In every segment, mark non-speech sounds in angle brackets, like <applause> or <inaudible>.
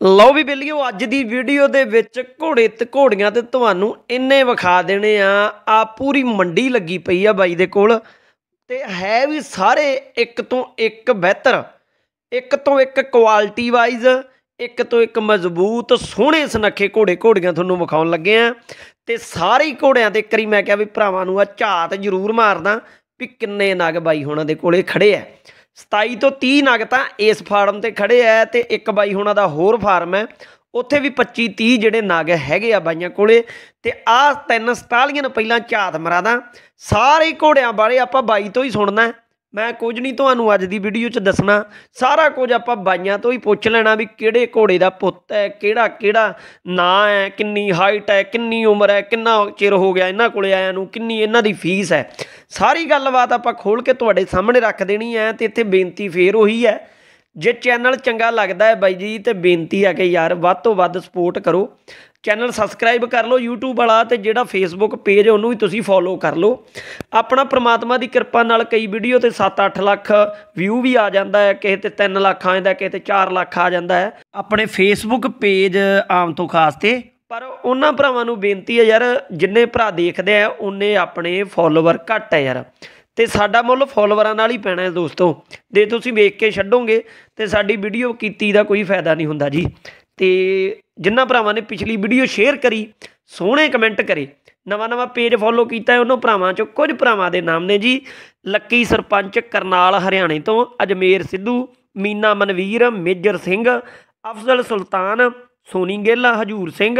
ਲਓ ਵੀ ਬੇਲੀਓ, ਅੱਜ ਦੀ ਵੀਡੀਓ ਦੇ ਵਿੱਚ ਘੋੜੇ ਤੇ, ਘੋੜੀਆਂ ਤੇ ਤੁਹਾਨੂੰ ਇੰਨੇ ਵਿਖਾ ਦੇਣੇ ਆ। ਆ ਪੂਰੀ ਮੰਡੀ ਲੱਗੀ ਪਈ ਆ ਬਾਈ ਦੇ ਕੋਲ। ਤੇ ਹੈ ਵੀ ਸਾਰੇ ਇੱਕ ਤੋਂ ਇੱਕ ਬਿਹਤਰ, ਇੱਕ ਤੋਂ ਇੱਕ ਕੁਆਲਿਟੀ ਵਾਈਜ਼ ਇੱਕ ਤੋਂ ਇੱਕ ਮਜ਼ਬੂਤ, ਸੋਹਣੇ ਸੁਨੱਖੇ ਘੋੜੇ ਘੋੜੀਆਂ ਤੁਹਾਨੂੰ ਵਿਖਾਉਣ ਲੱਗੇ ਆ। ਤੇ ਸਾਰੇ ਹੀ ਘੋੜਿਆਂ ਤੇ ਕਰੀ ਮੈਂ ਕਿਹਾ ਵੀ ਭਰਾਵਾਂ ਨੂੰ ਆ ਝਾਤ ਜ਼ਰੂਰ ਮਾਰਦਾ ਵੀ ਕਿੰਨੇ ਨਗ ਬਾਈ ਹੋਣਾ ਦੇ ਕੋਲੇ ਖੜੇ ਆ। 27 ਤੋਂ 30 ਨਗ ਤਾਂ ਇਸ ਫਾਰਮ ਤੇ ਖੜੇ ਆ ਤੇ ਇੱਕ ਬਾਈ ਹੋਣਾ ਦਾ ਹੋਰ ਫਾਰਮ ਹੈ। ਉੱਥੇ ਵੀ 25 30 ਜਿਹੜੇ ਨਗ ਹੈਗੇ ਆ ਬਾਈਆਂ ਕੋਲੇ ਤੇ ਆਹ ਤਿੰਨ ਸਟਾਲੀਆਂ ਨੂੰ ਪਹਿਲਾਂ ਝਾਤ ਮਰਾਦਾ। ਸਾਰੇ ਘੋੜਿਆਂ ਬਾਰੇ ਆਪਾਂ ਬਾਈ ਤੋਂ ਹੀ ਸੁਣਨਾ। ਮੈਂ ਕੁਝ ਨਹੀਂ ਤੁਹਾਨੂੰ ਅੱਜ ਦੀ ਵੀਡੀਓ 'ਚ ਦੱਸਣਾ। ਸਾਰਾ ਕੁਝ ਆਪਾਂ ਬਾਈਆਂ ਤੋਂ ਹੀ ਪੁੱਛ ਲੈਣਾ ਵੀ ਕਿਹੜੇ ਘੋੜੇ ਦਾ ਪੁੱਤ ਹੈ, ਕਿਹੜਾ ਕਿਹੜਾ ਨਾਂ ਹੈ, ਕਿੰਨੀ ਹਾਈਟ ਹੈ, ਕਿੰਨੀ ਉਮਰ ਹੈ, ਕਿੰਨਾ ਚਿਰ ਹੋ ਗਿਆ ਇਹਨਾਂ ਕੋਲੇ ਆਇਆਂ ਨੂੰ, ਕਿੰਨੀ ਇਹਨਾਂ ਦੀ ਫੀਸ ਹੈ। ਸਾਰੀ ਗੱਲਬਾਤ ਆਪਾਂ ਖੋਲ ਕੇ ਤੁਹਾਡੇ ਸਾਹਮਣੇ ਰੱਖ ਦੇਣੀ ਹੈ ਤੇ ਇੱਥੇ ਬੇਨਤੀ ਫੇਰ ਉਹੀ ਹੈ। ਜੇ ਚੈਨਲ ਚੰਗਾ ਲੱਗਦਾ ਹੈ ਬਾਈ ਜੀ, ਤੇ ਬੇਨਤੀ ਹੈ ਕਿ ਯਾਰ ਵੱਧ ਤੋਂ ਵੱਧ ਸਪੋਰਟ ਕਰੋ। ਚੈਨਲ ਸਬਸਕ੍ਰਾਈਬ ਕਰ ਲਓ, YouTube ਵਾਲਾ ਤੇ ਜਿਹੜਾ Facebook ਪੇਜ ਉਹਨੂੰ ਵੀ ਤੁਸੀਂ ਫੋਲੋ ਕਰ ਲਓ। ਆਪਣਾ ਪ੍ਰਮਾਤਮਾ ਦੀ ਕਿਰਪਾ ਨਾਲ ਕਈ ਵੀਡੀਓ ਤੇ 7-8 ਲੱਖ ਵਿਊ ਵੀ ਆ ਜਾਂਦਾ ਹੈ, ਕਿਸੇ ਤੇ 3 ਲੱਖ ਆ ਜਾਂਦਾ, ਕਿਸੇ ਤੇ 4 ਲੱਖ ਆ ਜਾਂਦਾ ਹੈ। ਆਪਣੇ Facebook ਪੇਜ ਆਮ ਤੋਂ ਖਾਸ ਤੇ, ਪਰ ਉਹਨਾਂ ਭਰਾਵਾਂ ਨੂੰ ਬੇਨਤੀ ਹੈ ਯਾਰ, ਜਿੰਨੇ ਭਰਾ ਦੇਖਦੇ ਆ ਉਹਨੇ ਆਪਣੇ ਫੋਲੋਵਰ ਘੱਟ ਹੈ ਯਾਰ। ਤੇ ਸਾਡਾ ਮੁੱਲ ਫੋਲੋਵਰਾਂ ਨਾਲ ਹੀ ਪੈਣਾ ਹੈ ਦੋਸਤੋ। ਜੇ ਤੁਸੀਂ ਵੇਖ ਕੇ ਛੱਡੋਗੇ, ਤੇ ਸਾਡੀ ਵੀਡੀਓ ਕੀਤੀ ਦਾ ਕੋਈ ਫਾਇਦਾ ਨਹੀਂ ਹੁੰਦਾ ਜੀ। ਤੇ ਜਿਨ੍ਹਾਂ ਭਰਾਵਾਂ ਨੇ ਪਿਛਲੀ ਵੀਡੀਓ ਸ਼ੇਅਰ ਕਰੀ, ਸੋਹਣੇ ਕਮੈਂਟ ਕਰੇ। ਨਵਾਂ ਨਵਾਂ ਪੇਜ ਫੋਲੋ ਕੀਤਾ ਹੈ ਉਹਨਾਂ ਭਰਾਵਾਂ ਚੋਂ, ਕੁਝ ਭਰਾਵਾਂ ਦੇ ਨਾਮ ਨੇ ਜੀ। ਲੱਕੀ ਸਰਪੰਚ ਕਰਨਾਲ ਹਰਿਆਣੇ ਤੋਂ, ਅਜਮੇਰ ਸਿੱਧੂ, ਮੀਨਾ ਮਨਵੀਰ, ਮੇਜਰ ਸਿੰਘ, ਅਫਜ਼ਲ ਸੁਲਤਾਨ, ਸੋਨੀ ਗਿੱਲ, ਹਜੂਰ ਸਿੰਘ,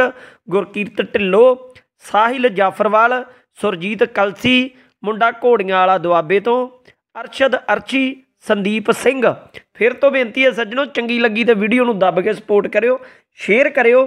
ਗੁਰਕੀਰਤ ਢਿੱਲੋਂ, ਸਾਹਿਲ ਜਾਫਰਵਾਲ, ਸੁਰਜੀਤ ਕਲਸੀ, ਮੁੰਡਾ ਘੋੜੀਆਂ ਵਾਲਾ ਦੁਆਬੇ ਤੋਂ, ਅਰਸ਼ਦ ਅਰਚੀ ਸੰਦੀਪ ਸਿੰਘ। ਫਿਰ ਤੋਂ ਬੇਨਤੀ ਹੈ ਸੱਜਣੋ ਚੰਗੀ ਲੱਗੀ ਤੇ ਵੀਡੀਓ ਨੂੰ ਦੱਬ ਕੇ ਸਪੋਰਟ ਕਰਿਓ ਸ਼ੇਅਰ ਕਰਿਓ।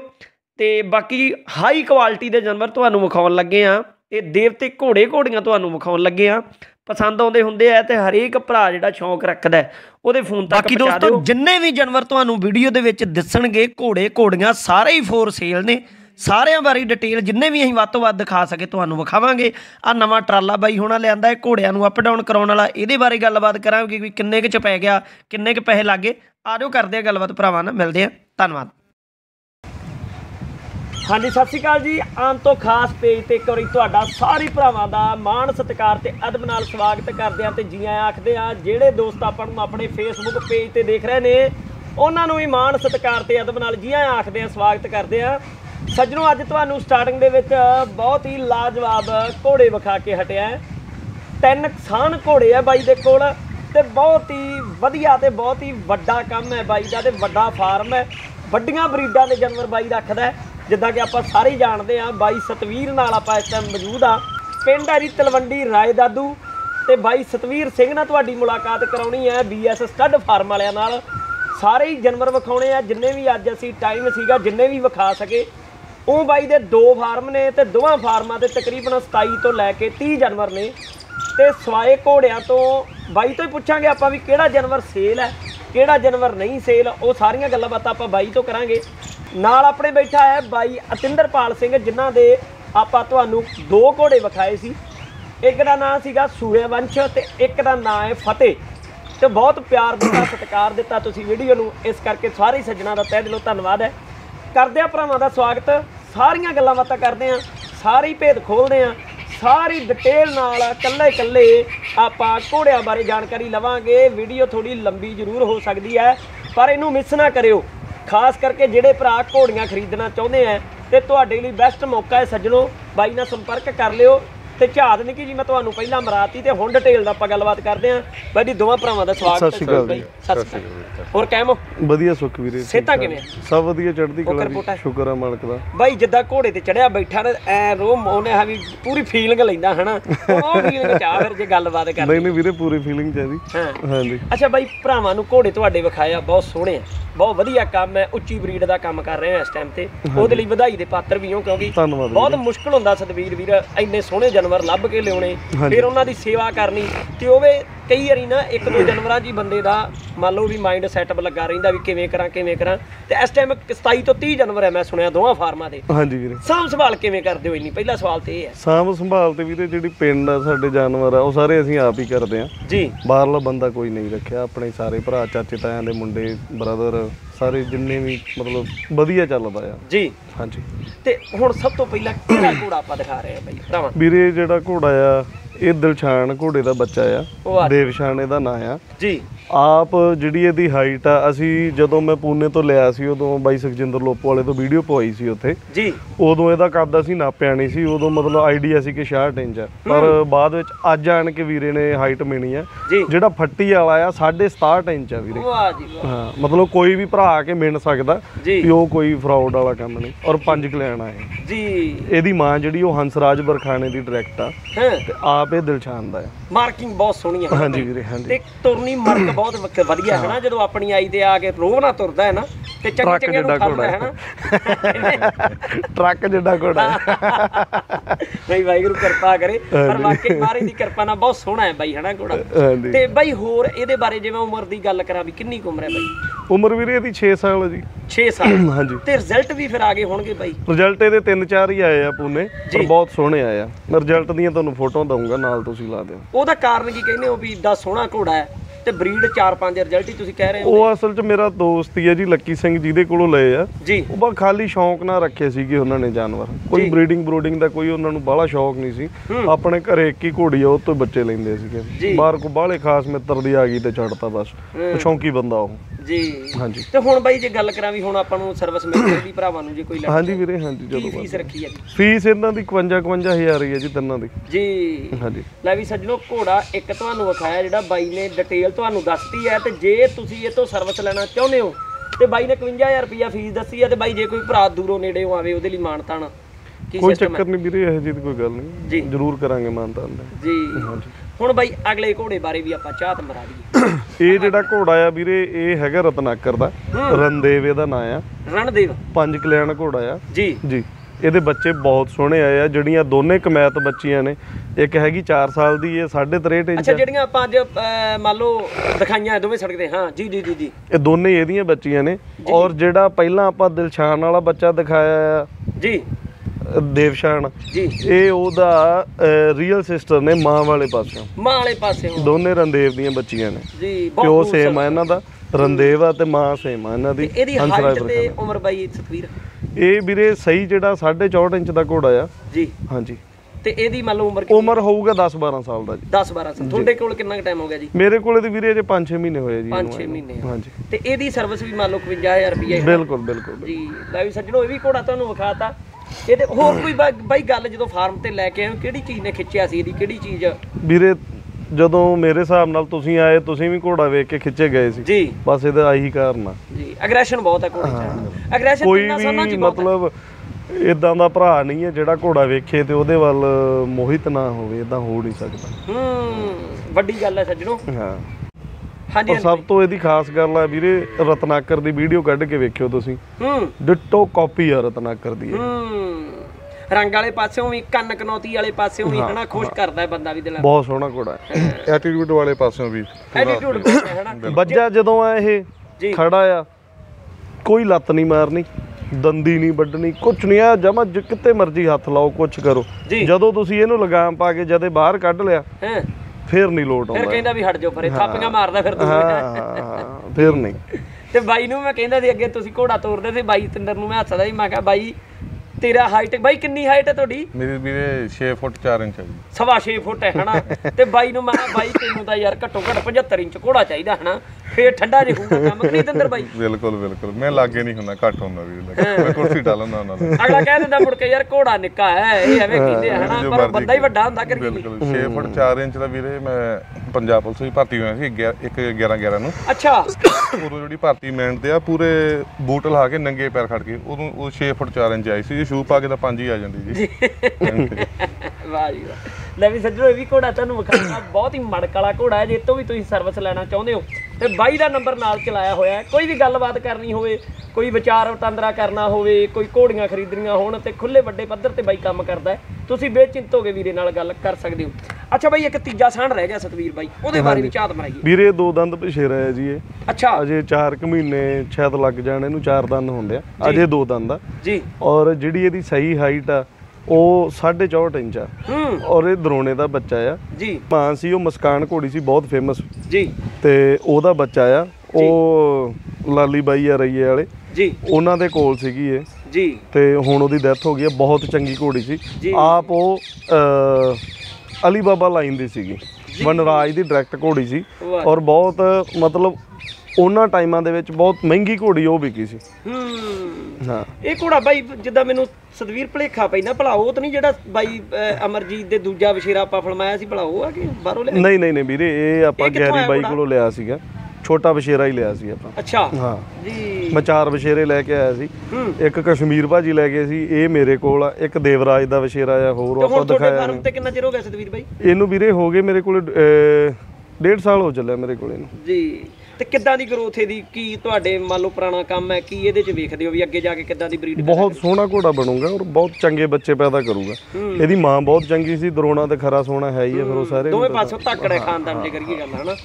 ਤੇ ਬਾਕੀ ਹਾਈ ਕੁਆਲਿਟੀ ਦੇ ਜਾਨਵਰ ਤੁਹਾਨੂੰ ਵਿਖਾਉਣ ਲੱਗੇ ਆ ਇਹ ਦੇਵਤੇ ਘੋੜੇ ਘੋੜੀਆਂ ਤੁਹਾਨੂੰ ਵਿਖਾਉਣ ਲੱਗੇ ਆ ਪਸੰਦ ਆਉਂਦੇ ਹੁੰਦੇ ਆ ਤੇ ਹਰੇਕ ਭਰਾ ਜਿਹੜਾ ਸ਼ੌਂਕ ਰੱਖਦਾ ਉਹਦੇ ਫੋਨ ਤੱਕ ਬਾਕੀ ਦੋਸਤੋ ਜਿੰਨੇ ਵੀ ਜਾਨਵਰ ਤੁਹਾਨੂੰ ਵੀਡੀਓ ਦੇ ਵਿੱਚ ਦਿਸਣਗੇ ਘੋੜੇ ਘੋੜੀਆਂ ਸਾਰੇ ਹੀ ਫੋਰ ਸੇਲ ਨੇ। ਸਾਰਿਆਂ ਬਾਰੇ ਡਿਟੇਲ ਜਿੰਨੇ ਵੀ ਅਸੀਂ ਵੱਧ ਤੋਂ ਵੱਧ ਦਿਖਾ ਸਕੇ ਤੁਹਾਨੂੰ ਵਿਖਾਵਾਂਗੇ। ਆ ਨਵਾਂ ਟਰਾਲਾ ਬਾਈ ਹੋਣਾ ਲਿਆਂਦਾ ਹੈ, ਘੋੜਿਆਂ ਨੂੰ ਅਪ ਡਾਊਨ ਕਰਾਉਣ ਵਾਲਾ। ਇਹਦੇ ਬਾਰੇ ਗੱਲਬਾਤ ਕਰਾਂਗੇ ਵੀ ਕਿੰਨੇ ਕੁ ਚ ਪੈ ਗਿਆ, ਕਿੰਨੇ ਕੁ ਪੈਸੇ ਲੱਗੇ ਆਜੋ ਕਰਦੇ ਆ ਗੱਲਬਾਤ ਭਰਾਵਾਂ ਨਾਲ, ਮਿਲਦੇ ਆ ਧੰਨਵਾਦ। ਹਾਂਜੀ, ਸਤਿ ਸ਼੍ਰੀ ਅਕਾਲ ਜੀ। ਆਮ ਤੋਂ ਖਾਸ ਪੇਜ ਤੇ ਇੱਕ ਵਾਰੀ ਤੁਹਾਡਾ ਸਾਰੇ ਭਰਾਵਾਂ ਦਾ ਮਾਣ, ਸਤਿਕਾਰ ਤੇ ਅਦਬ ਨਾਲ ਸਵਾਗਤ ਕਰਦੇ ਆ ਤੇ ਜੀ ਆਇਆਂ ਆਖਦੇ ਆ ਜਿਹੜੇ ਦੋਸਤ ਆਪਾਂ ਨੂੰ ਆਪਣੇ ਫੇਸਬੁੱਕ ਪੇਜ ਤੇ ਦੇਖ ਰਹੇ ਨੇ, ਉਹਨਾਂ ਨੂੰ ਵੀ ਮਾਣ, ਸਤਿਕਾਰ ਤੇ ਅਦਬ ਨਾਲ ਜੀ ਆਇਆਂ ਆਖਦੇ ਆ ਸਵਾਗਤ ਕਰਦੇ ਆ ਸੱਜਣੋ, ਅੱਜ ਤੁਹਾਨੂੰ ਸਟਾਰਟਿੰਗ ਦੇ ਵਿੱਚ ਬਹੁਤ ਹੀ ਲਾਜਵਾਬ ਘੋੜੇ ਵਿਖਾ ਕੇ ਹਟਿਆ ਹੈ। ਤਿੰਨ ਕਿਸਾਨ ਘੋੜੇ ਆ ਬਾਈ ਦੇ ਕੋਲ ਤੇ ਬਹੁਤ ਹੀ ਵਧੀਆ ਤੇ ਬਹੁਤ ਹੀ ਵੱਡਾ ਕੰਮ ਹੈ ਬਾਈ ਦਾ ਤੇ ਵੱਡਾ ਫਾਰਮ ਹੈ। ਵੱਡੀਆਂ ਬਰੀਡਾਂ ਦੇ ਜਾਨਵਰ ਬਾਈ ਰੱਖਦਾ ਜਿੱਦਾਂ ਕਿ ਆਪਾਂ ਸਾਰੇ ਜਾਣਦੇ ਆ ਬਾਈ ਸਤਵੀਰ ਨਾਲ ਆਪਾਂ ਇਸ ਟਾਈਮ ਮੌਜੂਦ ਆ ਪਿੰਡ ਹਰੀ ਤਲਵੰਡੀ ਰਾਏ ਦਾਦੂ ਤੇ ਬਾਈ ਸਤਵੀਰ ਸਿੰਘ ਨਾਲ ਤੁਹਾਡੀ ਮੁਲਾਕਾਤ ਕਰਾਉਣੀ ਹੈ ਬੀਐਸ ਸਟੱਡ ਫਾਰਮ ਵਾਲਿਆਂ ਨਾਲ। ਸਾਰੇ ਹੀ ਜਾਨਵਰ ਵਿਖਾਉਣੇ ਆ, ਜਿੰਨੇ ਵੀ ਅੱਜ ਅਸੀਂ ਟਾਈਮ ਸੀਗਾ, ਜਿੰਨੇ ਵੀ ਵਿਖਾ ਸਕੇ। ਉਹ ਬਾਈ ਦੇ ਦੋ ਫਾਰਮ ਨੇ ਤੇ ਦੋਵਾਂ ਫਾਰਮਾਂ ਤੇ ਤਕਰੀਬਨ 27 ਤੋਂ ਲੈ ਕੇ 30 ਜਾਨਵਰ ਨੇ। ਤੇ ਸਵਾਏ ਘੋੜਿਆਂ ਤੋਂ ਬਾਈ ਤੋਂ ਹੀ ਪੁੱਛਾਂਗੇ ਆਪਾਂ ਵੀ ਕਿਹੜਾ ਜਾਨਵਰ ਸੇਲ ਹੈ, ਕਿਹੜਾ ਜਾਨਵਰ ਨਹੀਂ ਸੇਲ, ਉਹ ਸਾਰੀਆਂ ਗੱਲਾਂ ਬਾਤਾਂ ਆਪਾਂ ਬਾਈ ਤੋਂ ਕਰਾਂਗੇ। ਨਾਲ ਆਪਣੇ ਬੈਠਾ ਹੈ ਬਾਈ ਅਤਿੰਦਰਪਾਲ ਸਿੰਘ, ਜਿਨ੍ਹਾਂ ਦੇ ਆਪਾਂ ਤੁਹਾਨੂੰ ਦੋ ਘੋੜੇ ਵਿਖਾਏ ਸੀ। ਇੱਕ ਦਾ ਨਾਮ ਸੀਗਾ ਸੂਰਯਵੰਸ਼ ਤੇ ਇੱਕ ਦਾ ਨਾਮ ਹੈ ਫਤਿਹ। ਤੇ ਬਹੁਤ ਪਿਆਰ ਦਿੱਤਾ, ਸਤਿਕਾਰ ਦਿੱਤਾ ਤੁਸੀਂ ਵੀਡੀਓ ਨੂੰ, ਇਸ ਕਰਕੇ ਸਾਰੇ ਹੀ ਸੱਜਣਾ ਦਾ ਤਹਿ ਦਿਲੋਂ ਧੰਨਵਾਦ ਹੈ। ਕਰਦੇ ਆ ਭਰਾਵਾਂ ਦਾ ਸਵਾਗਤ। ਸਾਰੀਆਂ ਗੱਲਾਂ ਬਾਤਾਂ ਕਰਦੇ ਆ, ਸਾਰੀ ਭੇਦ ਖੋਲਦੇ ਆ, ਸਾਰੀ ਡਿਟੇਲ ਨਾਲ ਇਕੱਲੇ ਇਕੱਲੇ ਆਪਾਂ ਘੋੜਿਆਂ ਬਾਰੇ ਜਾਣਕਾਰੀ ਲਵਾਂਗੇ। ਵੀਡੀਓ ਥੋੜੀ ਲੰਬੀ ਜ਼ਰੂਰ ਹੋ ਸਕਦੀ ਹੈ, ਪਰ ਇਹਨੂੰ ਮਿਸ ਨਾ ਕਰਿਓ। ਖਾਸ ਕਰਕੇ ਜਿਹੜੇ ਭਰਾ ਘੋੜੀਆਂ ਖਰੀਦਣਾ ਚਾਹੁੰਦੇ ਆ, ਤੇ ਤੁਹਾਡੇ ਲਈ ਬੈਸਟ ਮੌਕਾ ਹੈ, ਸੱਜਣੋ, ਬਾਈ ਨਾਲ ਸੰਪਰਕ ਕਰ ਲਿਓ। ਤੇ ਝਾਦ ਨਿੱਕੀ ਜੀ ਮੈਂ ਤੁਹਾਨੂੰ ਪਹਿਲਾਂ ਮਰਾਤੀ ਤੇ ਹੁਣ ਡਿਟੇਲ ਦਾ ਆਪਾਂ ਗੱਲਬਾਤ ਕਰਦੇ ਆਂ ਬਾਈ ਜੀ ਦੋਵਾਂ ਭਰਾਵਾਂ ਦਾ ਸਵਾਗਤ ਸਤਿ ਸ਼੍ਰੀ ਅਕਾਲ ਬਾਈ, ਜੀ। ਸਤਿ ਸ਼੍ਰੀ ਅਕਾਲ। ਹੋਰ ਕਹਿਮੋ ਵਧੀਆ ਸੁੱਖ ਵੀਰੇ ਸਿਹਤਾਂ ਕਿਵੇਂ? ਆ? ਸਭ ਵਧੀਆ ਚੜ੍ਹਦੀ ਕਲਾ ਹੈ? ਜੀ ਸ਼ੁਕਰ ਆ ਮਾਲਕ ਦਾ। ਬਾਈ ਜਿੱਦਾਂ ਘੋੜੇ ਤੇ ਚੜਿਆ ਬੈਠਾ ਨਾ ਐ ਰੋ ਮੋਨੇ ਆ ਵੀ ਪੂਰੀ ਫੀਲਿੰਗ ਲੈਂਦਾ ਹਨਾ? ਉਹ ਫੀਲਿੰਗ ਚ ਆ ਫਿਰ ਜੇ ਗੱਲਬਾਤ ਕਰ ਨਹੀਂ ਨਹੀਂ ਵੀਰੇ ਪੂਰੀ ਫੀਲਿੰਗ ਚਾਹੀਦੀ ਹਾਂ। ਹਾਂਜੀ। ਅੱਛਾ ਬਾਈ ਭਰਾਵਾਂ ਨੂੰ ਘੋੜੇ ਤੁਹਾਡੇ ਵਿਖਾਇਆ ਬਹੁਤ ਸੋਹਣੇ ਆ। ਬਹੁਤ ਵਧੀਆ ਕੰਮ ਹੈ ਉੱਚੀ ਬਰੀਡ ਦਾ ਕੰਮ ਕਰ ਰਹੇ ਆ ਇਸ ਟਾਈਮ ਤੇ। ਉਹਦੇ ਲਈ ਵਧਾਈ ਦੇ ਪਾਤਰ ਵੀ ਹੋ ਕਿਉਂਕਿ ਧੰਨਵਾਦ ਬਹੁਤ ਮੁਸ਼ਕਲ ਹੁੰਦਾ ਸਤਵੀਰ ਵੀਰ ਇੰਨੇ ਸੋਹਣੇ ਜਾਨਵਰ ਲੱਭ ਕੇ ਲਿਆਉਣੇ। ਫਿਰ ਉਹਨਾਂ ਦੀ ਸੇਵਾ ਕਰਨੀ ਤੇ ਉਹਵੇ ਕਈ ਵਾਰੀ ਨਾ ਇੱਕ ਦੋ ਜਾਨਵਰਾਂ ਹੀ ਬੰਦੇ ਦਾ ਮੰਨ ਲਓ ਵੀ ਮਾਈਂਡ ਸੈਟਅਪ ਲੱਗਾ ਰਹਿੰਦਾ ਵੀ ਕਿਵੇਂ ਕਰਾਂ ਕਿਵੇਂ ਕਰਾਂ। ਤੇ ਇਸ ਟਾਈਮ 27 ਤੋਂ 30 ਜਾਨਵਰ ਹੈ ਮੈਂ ਸੁਣਿਆ ਦੋਵਾਂ ਫਾਰਮਾਂ ਦੇ ਹਾਂਜੀ ਵੀਰੇ। ਸਾਂਭ ਸੰਭਾਲ ਕਿਵੇਂ ਕਰਦੇ ਹੋ ਇੰਨੀ? ਪਹਿਲਾ ਸਵਾਲ ਤੇ ਇਹ ਹੈ। ਸਾਂਭ ਸੰਭਾਲ ਤੇ ਵੀਰੇ ਜਿਹੜੀ ਪਿੰਡ ਆ ਸਾਡੇ ਜਾਨਵਰ ਆ ਉਹ ਸਾਰੇ ਅਸੀਂ ਆਪ ਹੀ ਕਰਦੇ ਆ। ਜੀ। ਬਾਹਰਲਾ ਬੰਦਾ ਕੋਈ ਨਹੀਂ ਰੱਖਿਆ ਆਪਣੇ ਸਾਰੇ ਭਰਾ ਚਾਚੇ ਤਾਇਆਂ ਦੇ ਮੁੰਡੇ ਬ੍ਰਦਰ ਸਾਰੇ ਜਿੰਨੇ ਵੀ ਮਤਲਬ ਵਧੀਆ ਚੱਲਦਾ ਆ। ਜੀ। ਹਾਂਜੀ। ਤੇ ਹੁਣ ਸਭ ਤੋਂ ਪਹਿਲਾਂ ਕਿਹੜਾ ਘੋੜਾ ਆਪਾਂ ਦਿਖਾ ਰਹੇ ਆ ਬਾਈ? ਭਰਾਵਾਂ। ਵੀਰੇ ਜਿਹੜਾ ਘੋੜਾ ਆ ਇਹ ਦਿਲਸ਼ਾਨ ਘੋੜੇ ਦਾ ਬੱਚਾ ਆ- ਦੇਵਸ਼ਾਨ ਇਹਦਾ ਨਾਂ ਆ। ਜੀ। ਆਪ ਜਿਹੜੀ ਇਹਦੀ ਹਾਈਟ ਆ ਅਸੀਂ ਜਦੋਂ ਮੈਂ ਪੂਨੇ ਤੋਂ ਲਿਆ ਸੀ ਉਦੋਂ ਬਾਈ ਸੁਖਜਿੰਦਰ ਲੋਪੋ ਵਾਲੇ ਤੋਂ ਵੀਡੀਓ ਪਵਾਈ ਸੀ ਉੱਥੇ। ਜੀ। ਉਦੋਂ ਇਹਦਾ ਕੱਦ ਅਸੀਂ ਨਾਪਿਆ ਨਹੀਂ ਸੀ ਉਦੋਂ ਮਤਲਬ ਆਈਡੀਆ ਸੀ ਕਿ 66 ਇੰਚ ਆ। ਪਰ ਬਾਅਦ ਵਿੱਚ ਅੱਜ ਆਣ ਕੇ ਵੀਰੇ ਨੇ ਹਾਈਟ ਮਿਣੀ ਆ। ਜਿਹੜਾ ਫੱਟੀ ਵਾਲਾ ਆ 67 ਇੰਚ ਆ ਵੀਰੇ। ਵਾਹ ਜੀ ਹਾਂ ਮਤਲਬ ਕੋਈ ਵੀ ਭਰਾ ਆ ਕੇ ਮਿਣ ਸਕਦਾ ਵੀ ਉਹ ਕੋਈ ਫਰਾਡ ਵਾਲਾ ਕੰਮ ਨਹੀਂ। ਔਰ ਪੰਜ ਕਲਿਆਣ ਆ। ਇਹ ਜੀ। ਇਹਦੀ ਮਾਂ ਜਿਹੜੀ ਉਹ ਹੰਸਰਾਜ ਬਰਖਾਣੇ ਦੀ ਡਾਇਰੈਕਟ ਆ। ਹਾਂ। ਤੇ ਆਪ ਇਹ ਦਿਲਸ਼ਾਨ ਦਾ ਆ। ਮਾਰਕਿੰਗ ਬਹੁਤ ਸੋਹਣੀ ਹੈ ਹਾਂਜੀ ਵੀਰੇ ਹਾਂਜੀ। ਤੇ ਤੁਰਨੀ ਮਰਕ ਬਹੁਤ ਵਕ- ਵਧੀਆ ਹੈ ਨਾ ਜਦੋਂ ਆਪਣੀ ਆਈ ਦੇ ਆ ਕੇ ਰੋਹ ਨਾ ਤੁਰਦਾ ਹੈ ਨਾ ਤੇ ਚੰਗੇ ਟਰੱਕ ਚੰਗੇ ਨੂੰ ਖਾਂਦਾ ਹੈ ਨਾ। ਟਰੱਕ ਜਿੱਡਾ ਘੋੜਾ ਹੈ। ਬਈ ਵਾਹਿਗੁਰੂ ਕਿਰਪਾ ਕਰੇ ਪਰ। ਵਾਕਈ ਮਹਾਰਾਜ ਦੀ ਕਿਰਪਾ ਨਾਲ ਬਹੁਤ ਸੋਹਣਾ ਹੈ ਬਾਈ ਹਨਾ ਘੋੜਾ। ਹਾਂਜੀ। ਤੇ ਬਾਈ ਹੋਰ ਇਹਦੇ ਬਾਰੇ ਜਿਵੇਂ ਉਮਰ ਦੀ ਗੱਲ ਕਰਾਂ ਵੀ ਕਿੰਨੀ ਕੁ ਉਮਰ ਹੈ ਬਾਈ? ਉਮਰ ਵੀਰੇ ਇਹਦੀ 6 ਸਾਲ ਹੈ ਜੀ। 6 ਸਾਲ। <clears throat> ਹਾਂਜੀ। ਤੇ ਰਿਜ਼ਲਟ ਵੀ ਫਿਰ ਆ ਗਏ ਹੋਣਗੇ ਬਾਈ? ਰਿਜ਼ਲਟ ਇਹਦੇ 3-4 ਹੀ ਆਏ ਆ ਪੂਨੇ ਜੀ। ਪਰ ਬਹੁਤ ਸੋਹਣੇ ਆਏ ਆ। ਰਿਜ਼ਲਟ ਦੀਆਂ ਤੁਹਾਨੂੰ ਫੋਟੋਆਂ ਦਊਂਗਾ ਨਾਲ ਤੁਸੀਂ ਲਾ ਦਿਓ। ਉਹਦਾ ਕਾਰਨ ਕੀ ਕਹਿੰਦੇ ਹੋ ਵੀ ਏਡਾ ਸੋਹਣਾ ਘੋੜਾ ਹੈ? ਤੇ ਬਰੀਡ 4-5 ਰਿਜ਼ਲਟ ਹੀ ਤੁਸੀਂ ਕਹਿ ਰਹੇ ਹੋ ਉਹ ਅਸਲ 'ਚ ਮੇਰਾ ਦੋਸਤ ਹੀ ਹੈ ਜੀ ਲੱਕੀ ਸਿੰਘ ਜਿਹਦੇ ਕੋਲੋਂ ਲਏ ਆ। ਜੀ। ਉਹ ਬਸ ਖਾਲੀ ਸ਼ੌਂਕ ਨਾਲ ਰੱਖੇ ਸੀਗੇ ਉਹਨਾਂ ਨੇ ਜਾਨਵਰ। ਕੋਈ। ਬਰੀਡਿੰਗ ਬਰੂਡਿੰਗ ਦਾ ਕੋਈ ਉਹਨਾਂ ਨੂੰ ਬਾਹਲਾ ਸ਼ੌਂਕ ਨਹੀਂ ਸੀ। ਆਪਣੇ ਘਰੇ ਇੱਕ ਹੀ ਘੋੜੀ ਆ ਉਹ ਤੋਂ ਬੱਚੇ ਲੈਂਦੇ। ਸੀਗੇ। ਬਾਹਰ ਕੋ ਬਾਹਲੇ ਖਾਸ ਮਿੱਤਰ ਦੀ ਆ ਗਈ ਤੇ ਛੱਡਤਾ ਬਸ। ਸ਼ੌਂਕੀ ਬੰਦਾ ਉਹ। ਜੀ। ਹਾਂਜੀ। ਤੇ ਹੁਣ ਬਾਈ ਜੇ ਗੱਲ ਕਰਾਂ ਵੀ ਹੁਣ ਆਪਾਂ ਨੂੰ ਸਰਵਿਸ ਮਿਲ ਜਾਏਗੀ ਭਰਾਵਾਂ ਨੂੰ ਜੇ ਕੋਈ ਲੈ ਹਾਂਜੀ ਵੀਰੇ ਹਾਂਜੀ ਕੀ ਜਦੋਂ ਫੀਸ ਰੱਖੀ ਹੈ ਜੀ? ਫੀਸ ਇਹਨਾਂ ਦੀ 55 51000 ਹੀ ਹੈ ਜੀ ਤਿੰਨਾਂ ਦੀ। ਜੀ। ਹਾਂਜੀ। ਲੈ ਵੀ ਸੱਜਣੋ ਘੋੜਾ ਇੱਕ ਤੁਹਾਨੂੰ ਵਿਖਾਇਆ ਜਿਹੜਾ ਬਾਈ ਨੇ ਡਿਟੇਲ ਤੁਹਾਨੂੰ ਦੱਸਤੀ ਹੈ ਤੇ ਜੇ ਤੁਸੀਂ ਇਹ ਤੋਂ ਸਰਵਿਸ ਲੈਣਾ ਚਾਹੁੰਦੇ ਹੋ ਤੇ ਬਾਈ ਨੇ 51000 ਰੁਪਿਆ ਫੀਸ ਦੱਸੀ ਹੈ ਤੇ ਬਾਈ ਜੇ ਕੋਈ ਭਰਾ ਦੂਰੋਂ ਨੇੜੇੋਂ ਆਵੇ ਉਹਦੇ ਲਈ ਮਾਨਤਾਨ। ਕੋਈ ਚੱਕਰ ਨਹੀਂ ਵੀਰੇ ਇਹੋ ਜਿਹੀ ਕੋਈ ਗੱਲ। ਨਹੀਂ। ਜ਼ਰੂਰ ਕਰਾਂਗੇ ਮਾਨਤਾਨ ਦਾ ਜੀ। ਹੁਣ ਬਾਈ ਅਗਲੇ ਘੋੜੇ ਬਾਰੇ ਵੀ ਆਪਾਂ ਚਾਹਤ ਮਰਾ ਦਈਏ। <coughs> ਇਹ ਜਿਹੜਾ ਘੋੜਾ ਆ ਵੀਰੇ ਇਹ ਹੈਗਾ ਰਤਨਾਕਰ ਦਾ। ਰੰਦੇਵ ਇਹਦਾ ਨਾਂ ਆ। ਰਣਦੇਵ। ਪੰਜ ਕਲਿਆਣ ਘੋੜਾ ਆ। ਜੀ। ਜੀ। ਇਹਦੇ ਬੱਚੇ ਬਹੁਤ ਸੋਹਣੇ ਆਏ ਆ ਜਿਹੜੀਆਂ ਦੋਨੇ ਕਮੈਤ ਬੱਚੀਆਂ ਨੇ। ਇੱਕ ਹੈਗੀ 4 ਸਾਲ ਦੀ ਇਹ 63 ਇੰਚ ਅੱਛਾ। ਜਿਹੜੀਆਂ ਆਪਾਂ ਅੱਜ ਮੰਨ ਲਓ ਦਿਖਾਈਆਂ ਦੋਵੇਂ ਸੜਕ ਤੇ। ਹਾਂ ਜੀ ਜੀ ਜੀ ਜੀ। ਇਹ ਦੋਨੇ ਇਹਦੀਆਂ ਬੱਚੀਆਂ ਨੇ। ਔਰ ਜਿਹੜਾ ਪਹਿਲਾਂ ਆਪਾਂ ਦਿਲਸ਼ਾਨ ਵਾਲਾ ਬੱਚਾ ਦਿਖਾਇਆ ਆ ਜੀ। ਦੇਵਸ਼ਾਨ। ਜੀ। ਇਹ ਉਹਦਾ ਰੀਅਲ ਸਿਸਟਰ ਨੇ ਮਾਂ ਵਾਲੇ ਪਾਸਿਓਂ ਮਾਂ ਵਾਲੇ ਪਾਸੇ ਦੋਨੇ ਰੰਦੇਵ ਦੀਆਂ ਬੱਚੀਆਂ ਨੇ। ਜੀ ਪਿਓ ਸੇਮ ਆ ਇਹਨਾਂ ਦਾ ਰੰਦੇਵ ਆ ਤੇ ਮਾਂ ਸੇਮ ਆ ਇਹਨਾਂ ਦੀ ਇਹਦੀ ਹਾਈਟ ਤੇ। ਉਮਰ ਬਾਈ ਸਤਵੀਰ। ਇਹ ਵੀਰੇ ਸਹੀ ਜਿਹੜਾ 64 ਇੰਚ ਦਾ ਘੋੜਾ ਆ। ਜੀ। ਹਾਂਜੀ। ਤੇ ਇਹਦੀ ਮੰਨ ਲਓ ਉਮਰ ਕਿੰਨੀ? ਉਮਰ ਹੋਊਗਾ 10 12 ਸਾਲ ਦਾ ਜੀ। 10 12 ਸਾਲ। ਤੁਹਾਡੇ ਕੋਲ ਕਿੰਨਾ ਟਾਈਮ ਹੋ ਗਿਆ ਜੀ? ਮੇਰੇ ਕੋਲੇ ਤੇ ਵੀਰੇ ਅਜੇ 5-6 ਮਹੀਨੇ ਹੋਏ ਜੀ 5-6 ਮਹੀਨੇ ਹਾਂਜੀ। ਤੇ ਇਹਦੀ ਸਰਵਿਸ ਵੀ ਮੰਨ ਲਓ 51000 ਰੁਪਏ ਬਿਲਕੁਲ ਬਿਲਕੁਲ। ਜੀ। ਲੈ ਵੀ ਸੱਜਣੋ ਇਹ ਵੀ ਘੋੜਾ ਤੁਹਾਨੂੰ ਵਿਖਾਤਾ। ਇਹਦੇ ਹੋਰ ਕੋਈ ਬਾਈ ਗੱਲ ਜਦੋਂ ਫਾਰਮ ਤੇ ਲੈ ਕੇ ਆਏ ਕਿਹੜੀ ਚੀਜ਼ ਨੇ ਖਿੱਚਿਆ ਸੀ ਇਹਦੀ? ਕਿਹੜੀ ਚੀਜ਼? ਵੀਰੇ ਜਦੋਂ ਮੇਰੇ ਹਿਸਾਬ ਨਾਲ ਤੁਸੀਂ ਆਏ ਤੁਸੀਂ ਵੀ ਘੋੜਾ ਵੇਖ ਕੇ ਖਿੱਚੇ ਗਏ ਸੀ। ਜੀ। ਬਸ ਇਹਦਾ ਆਹੀ ਕਾਰਨ ਆ। ਜੀ ਅਗਰੈਸ਼ਨ ਬਹੁਤ ਹੈ ਘੋੜੇ ਚ। ਅਗਰੈਸ਼ਨ ਕੋਈ ਵੀ? ਮਤਲਬ ਇਦਾਂ ਦਾ ਭਰਾ ਨਹੀਂ ਹੈ ਜਿਹੜਾ ਘੋੜਾ ਵੇਖੇ ਤੇ ਉਹਦੇ ਵੱਲ ਮੋਹਿਤ ਨਾ ਹੋਵੇ ਇਦਾਂ ਹੋ ਨਹੀਂ ਸਕਦਾ। ਹੂੰ ਵੱਡੀ ਗੱਲ ਹੈ ਸੱਜਣੋ। ਹਾਂ। ਹਾਂਜੀ ਔਰ ਸਭ ਤੋਂ ਇਹਦੀ ਖਾਸ ਗੱਲ ਆ ਵੀਰੇ ਰਤਨਾਕਰ ਦੀ ਵੀਡੀਓ ਕੱਢ ਕੇ ਵੇਖਿਓ ਤੁਸੀਂ। ਹੂੰ। ਡਿੱਟੋ ਕਾਪੀ ਆ ਰਤਨਾਕਰ ਦੀ। ਹੂੰ। ਰੰਗ ਵਾਲੇ ਪਾਸਿਓਂ ਵੀ ਕੰਨ ਕਨੌਤੀ ਵਾਲੇ ਪਾਸਿਓਂ ਵੀ ਹਨਾ ਖੁਸ਼ ਕਰਦਾ ਹੈ ਬੰਦਾ ਵੀ ਦਿਲ ਬਹੁਤ ਸੋਹਣਾ ਘੋੜਾ ਐਟੀਟਿਊਡ ਵਾਲੇ ਪਾਸਿਓਂ ਵੀ ਐਟੀਟਿਊਡ ਹਨਾ। ਬੱਜਾ ਜਦੋਂ ਆ ਇਹ ਖੜਾ ਆ ਕੋਈ ਲੱਤ ਨਹੀਂ ਮਾਰਨੀ ਦੰਦੀ ਨਹੀਂ ਵੱਢਣੀ ਕੁਛ ਨਹੀਂ ਆ ਜਮਾ ਕਿਤੇ ਮਰਜ਼ੀ ਹੱਥ ਲਾਓ ਕੁਛ ਕਰੋ। ਜਦੋਂ ਤੁਸੀਂ ਇਹਨੂੰ ਲਗਾਮ ਪਾ ਕੇ ਜਦੇ ਬਾਹਰ ਕੱਢ ਲਿਆ ਹੈ। ਫੇਰ ਨਹੀਂ ਲੋਟ ਫਿਰ ਆਉਂਦਾ। ਕਹਿੰਦਾ ਵੀ ਹਟ ਜਾਓ ਪਰੇ ਥਾਪੀਆਂ ਮਾਰਦਾ ਫਿਰ ਤੂੰ। ਹਾਂ ਫੇਰ ਨਹੀਂ। ਤੇ ਬਾਈ ਨੂੰ ਮੈਂ ਕਹਿੰਦਾ ਸੀ ਅੱਗੇ ਤੁਸੀਂ ਘੋੜਾ ਤੋਰਦੇ ਸੀ ਬਾਈ ਤਿੰਦਰ ਨੂੰ ਮੈਂ ਹੱਸਦਾ ਸੀ ਮੈਂ ਕਿਹਾ ਬਾਈ ਤੇਰਾ ਹਾਈਟ ਬਾਈ ਕਿੰਨੀ ਹਾਈਟ ਹੈ ਤੁਹਾਡੀ? ਮੇਰੇ ਵੀਰੇ 6 ਫੁੱਟ 4 ਇੰਚ ਹੈ ਸਵਾ 6 ਫੁੱਟ ਹੈ ਹਨਾ। ਤੇ ਬਾਈ ਨੂੰ ਮੈਂ ਕਿਹਾ ਬਾਈ ਤੈਨੂੰ ਤਾਂ ਯਾਰ ਘੱਟੋ ਘੱਟ 75 ਇੰਚ ਘੋੜਾ ਚਾਹੀਦਾ ਹਨਾ। ਫੇਰ ਠੰਡਾ ਜਿਹਾ ਹੋਊਗਾ ਕੰਮ ਕਿ ਨਹੀਂ ਤਿੰਦਰ ਬਾਈ? ਬਿਲਕੁਲ ਬਿਲਕੁਲ। ਮੈਂ ਲਾਗੇ ਨਹੀਂ ਹੁੰਦਾ ਘੱਟ ਹੁੰਦਾ ਵੀਰੇ ਮੈਂ ਕੁਰਸੀ ਢਾ ਲੈਂਦਾ ਉਹਨਾਂ ਨਾਲ ਅਗਲਾ ਕਹਿ ਦਿੰਦਾ ਮੁੜ ਕੇ ਯਾਰ ਘੋੜਾ ਨਿੱਕਾ ਹੈ ਇਹ ਐਵੇਂ ਕਹਿੰਦੇ ਹਨਾ? ਜੋ ਪਰ ਬੰਦਾ ਹੀ ਵੱਡਾ ਹੁੰਦਾ ਕਰੀ ਬਿਲਕੁਲ 6 ਫੁੱਟ 4 ਇੰਚ ਦਾ ਵੀਰੇ ਮੈਂ ਪੰਜਾਬ ਪੁਲਿਸ ਵਿੱਚ ਭਰਤੀ ਹੋਇਆ ਸੀ 1 11 11 ਨੂੰ। ਅੱਛਾ। ਉਦੋਂ ਜਿਹੜੀ ਭਰਤੀ ਮਿਹਨਤ ਤੇ ਆ ਪੂਰੇ ਬੂਟ ਲਾ ਕੇ ਨੰਗੇ ਪੈਰ ਖੜ ਕੇ ਉਦੋਂ ਉਹ 6 ਫੁੱਟ 4 ਇੰਚ ਆਈ ਸੀ ਜੇ ਸ਼ੂ ਪਾ ਕੇ ਤਾਂ 5 ਹੀ ਆ ਜਾਂਦੀ ਜੀ ਵਾਹ ਜੀ ਵਾਹ। ਲੈ ਵੀ ਸੱਜਣੋ ਇਹ ਵੀ ਘੋੜਾ ਤੁਹਾਨੂੰ ਵਿਖਾਉਣਾ ਬਹੁਤ ਹੀ ਮੜਕ ਵਾਲਾ ਘੋੜਾ ਹੈ ਜੇ ਤੋਂ ਵੀ ਤੁਸੀਂ ਸਰਵਿਸ ਲੈਣਾ ਚਾਹੁੰਦੇ ਹੋ ਤੇ ਬਾਈ ਦਾ ਨੰਬਰ ਨਾਲ ਚਲਾਇਆ ਹੋਇਆ ਹੈ। ਕੋਈ ਵੀ ਗੱਲਬਾਤ ਕਰਨੀ ਹੋਵੇ ਕੋਈ ਵਿਚਾਰ ਵਟਾਂਦਰਾ ਕਰਨਾ ਹੋਵੇ ਕੋਈ ਘੋੜੀਆਂ ਖਰੀਦਣੀਆਂ ਹੋਣ ਤੇ ਖੁੱਲੇ ਵੱਡੇ ਪੱਧਰ ਤੇ ਬਾਈ ਕੰਮ ਕਰਦਾ ਤੁਸੀਂ ਬੇਚਿੰਤ ਹੋ ਕੇ ਵੀਰੇ ਨਾਲ ਗੱਲ ਕਰ ਸਕਦੇ ਹੋ। ਅੱਛਾ ਬਾਈ ਇੱਕ ਤੀਜਾ ਸਾਂਢ ਰਹਿ ਗਿਆ ਸਤਵੀਰ ਬਾਈ ਉਹਦੇ ਬਾਰੇ ਵੀ ਝਾਤ ਮਰਾਈਏ ਵੀਰੇ ਦੋ ਦੰਦ ਪਿਛੇਰਾ ਹੈ ਜੀ ਇਹ। ਅੱਛਾ। ਅਜੇ 4 ਕੁ ਮਹੀਨੇ ਸ਼ਾਇਦ ਲੱਗ ਜਾਣ ਇਹਨੂੰ ਚਾਰ ਦੰਦ ਹੁੰਦੇ ਆ। ਅਜੇ ਦੋ ਦੰਦ ਆ। ਜੀ। ਔਰ ਜਿਹੜੀ ਇਹਦੀ ਸਹੀ ਹਾਈਟ ਆ ਉਹ 64 ਇੰਚ ਆ। ਔਰ ਇਹ ਦਰੋਣੇ ਦਾ ਬੱਚਾ ਆ। ਜੀ। ਮਾਂ ਸੀ ਉਹ ਮਸਕਾਨ ਘੋੜੀ ਸੀ ਬਹੁਤ ਫੇਮਸ ਜੀ। ਤੇ ਉਹਦਾ ਬੱਚਾ ਆ। ਉਹ ਲਾਲੀ ਬਾਈ ਆ ਰਈਏ ਵਾਲੇ। ਜੀ। ਉਹਨਾਂ ਦੇ ਕੋਲ ਸੀਗੀ ਇਹ। ਜੀ। ਤੇ ਹੁਣ ਉਹਦੀ ਡੈਥ ਹੋ ਗਈ ਹੈ ਬਹੁਤ ਚੰਗੀ ਘੋੜੀ ਸੀ। ਆਪ ਉਹ ਅਲੀ ਬਾਬਾ ਲਾਈਨ ਦੀ ਸੀਗੀ। ਵਨਰਾਜ ਦੀ ਡਾਇਰੈਕਟ ਘੋੜੀ ਸੀ। ਔਰ ਬਹੁਤ ਮਤਲਬ ਉਹਨਾਂ ਟਾਈਮਾਂ ਦੇ ਵਿੱਚ ਬਹੁਤ ਮਹਿੰਗੀ ਘੋੜੀ ਉਹ ਵਿਕੀ ਸੀ। ਹਾਂ। ਇਹ ਘੋੜਾ ਬਾਈ ਜਿੱਦਾਂ ਮੈਨੂੰ ਸਤਵੀਰ ਭਲੇਖਾ ਪੈਂਦਾ ਭਲਾ ਉਹ ਤਾਂ ਨਹੀਂ ਜਿਹੜਾ ਬਾਈ ਅਮਰਜੀਤ ਦੇ ਦੂਜਾ ਵਿਸ਼ੇਰਾ ਆਪਾਂ ਫਿਲਮਾਇਆ ਸੀ ਭਲਾ ਉਹ ਆ ਕਿ ਬਾਹਰੋਂ ਲਿਆ? ਨਹੀਂ ਨਹੀਂ ਨਹੀਂ ਵੀਰੇ ਇਹ ਆਪਾਂ ਗੈਰੀ ਬਾਈ? ਕੋਲੋਂ ਲਿਆ ਸੀਗਾ। ਛੋਟਾ ਬਸ਼ੇਰਾ ਹੀ ਲਿਆ ਸੀ ਆਪਾਂ। ਅੱਛਾ। ਹਾਂ। ਜੀ। ਮੈਂ ਚਾਰ ਬਸ਼ੇਰੇ ਲੈ ਕੇ ਆਇਆ ਸੀ। ਇੱਕ ਕਸ਼ਮੀਰ ਭਾਜੀ ਲੈ ਗਏ ਸੀ ਇਹ ਮੇਰੇ ਕੋਲ ਆ ਇੱਕ ਦੇਵਰਾਜ ਦਾ ਬਸ਼ੇਰਾ ਆ ਹੋਰ ਆਪਾਂ ਦਿਖਾਇਆ ਫਾਰਮ। ਤੇ ਕਿੰਨਾ ਚਿਰ ਹੋ ਗਿਆ ਸਤਵੀਰ ਬਾਈ? ਇਹਨੂੰ ਵੀਰੇ ਹੋ ਗਏ ਮੇਰੇ ਕੋਲ ਅਹ, ਡੇਢ ਸਾਲ ਹੋ ਚੱਲਿਆ ਮੇਰੇ ਕੋਲ ਇਹਨੂੰ। ਜੀ। ਤੇ ਕਿੱਦਾਂ ਦੀ ਗਰੋਥ ਇਹਦੀ? ਕੀ ਤੁਹਾਡੇ ਮੰਨ ਲਓ ਪੁਰਾਣਾ ਕੰਮ ਹੈ ਕੀ ਇਹਦੇ ਚ ਵੇਖਦੇ ਹੋ ਵੀ ਅੱਗੇ ਜਾ ਕੇ ਕਿੱਦਾਂ ਦੀ ਬਰੀਡ ਬਹੁਤ ਸੋਹਣਾ ਘੋੜਾ ਬਣੂਗਾ ਔਰ ਬਹੁਤ ਚੰਗੇ ਬੱਚੇ ਪੈਦਾ ਕਰੂਗਾ। ਹੂੰ। ਇਹਦੀ ਮਾਂ ਬਹੁਤ ਚੰਗੀ ਸੀ ਦਰੋਣਾ ਤੇ ਖਰਾ ਸੋਹਣਾ ਹੈ ਹੀ ਆ ਫਿਰ ਉਹ ਸਾਰੇ ਦੋਵੇਂ ਪਾਸੋਂ ਧੱਕੜੇ ਖਾਨਦਾਨ ਜੇ ਕਰੀਏ ਗੱਲ ਹਨਾ?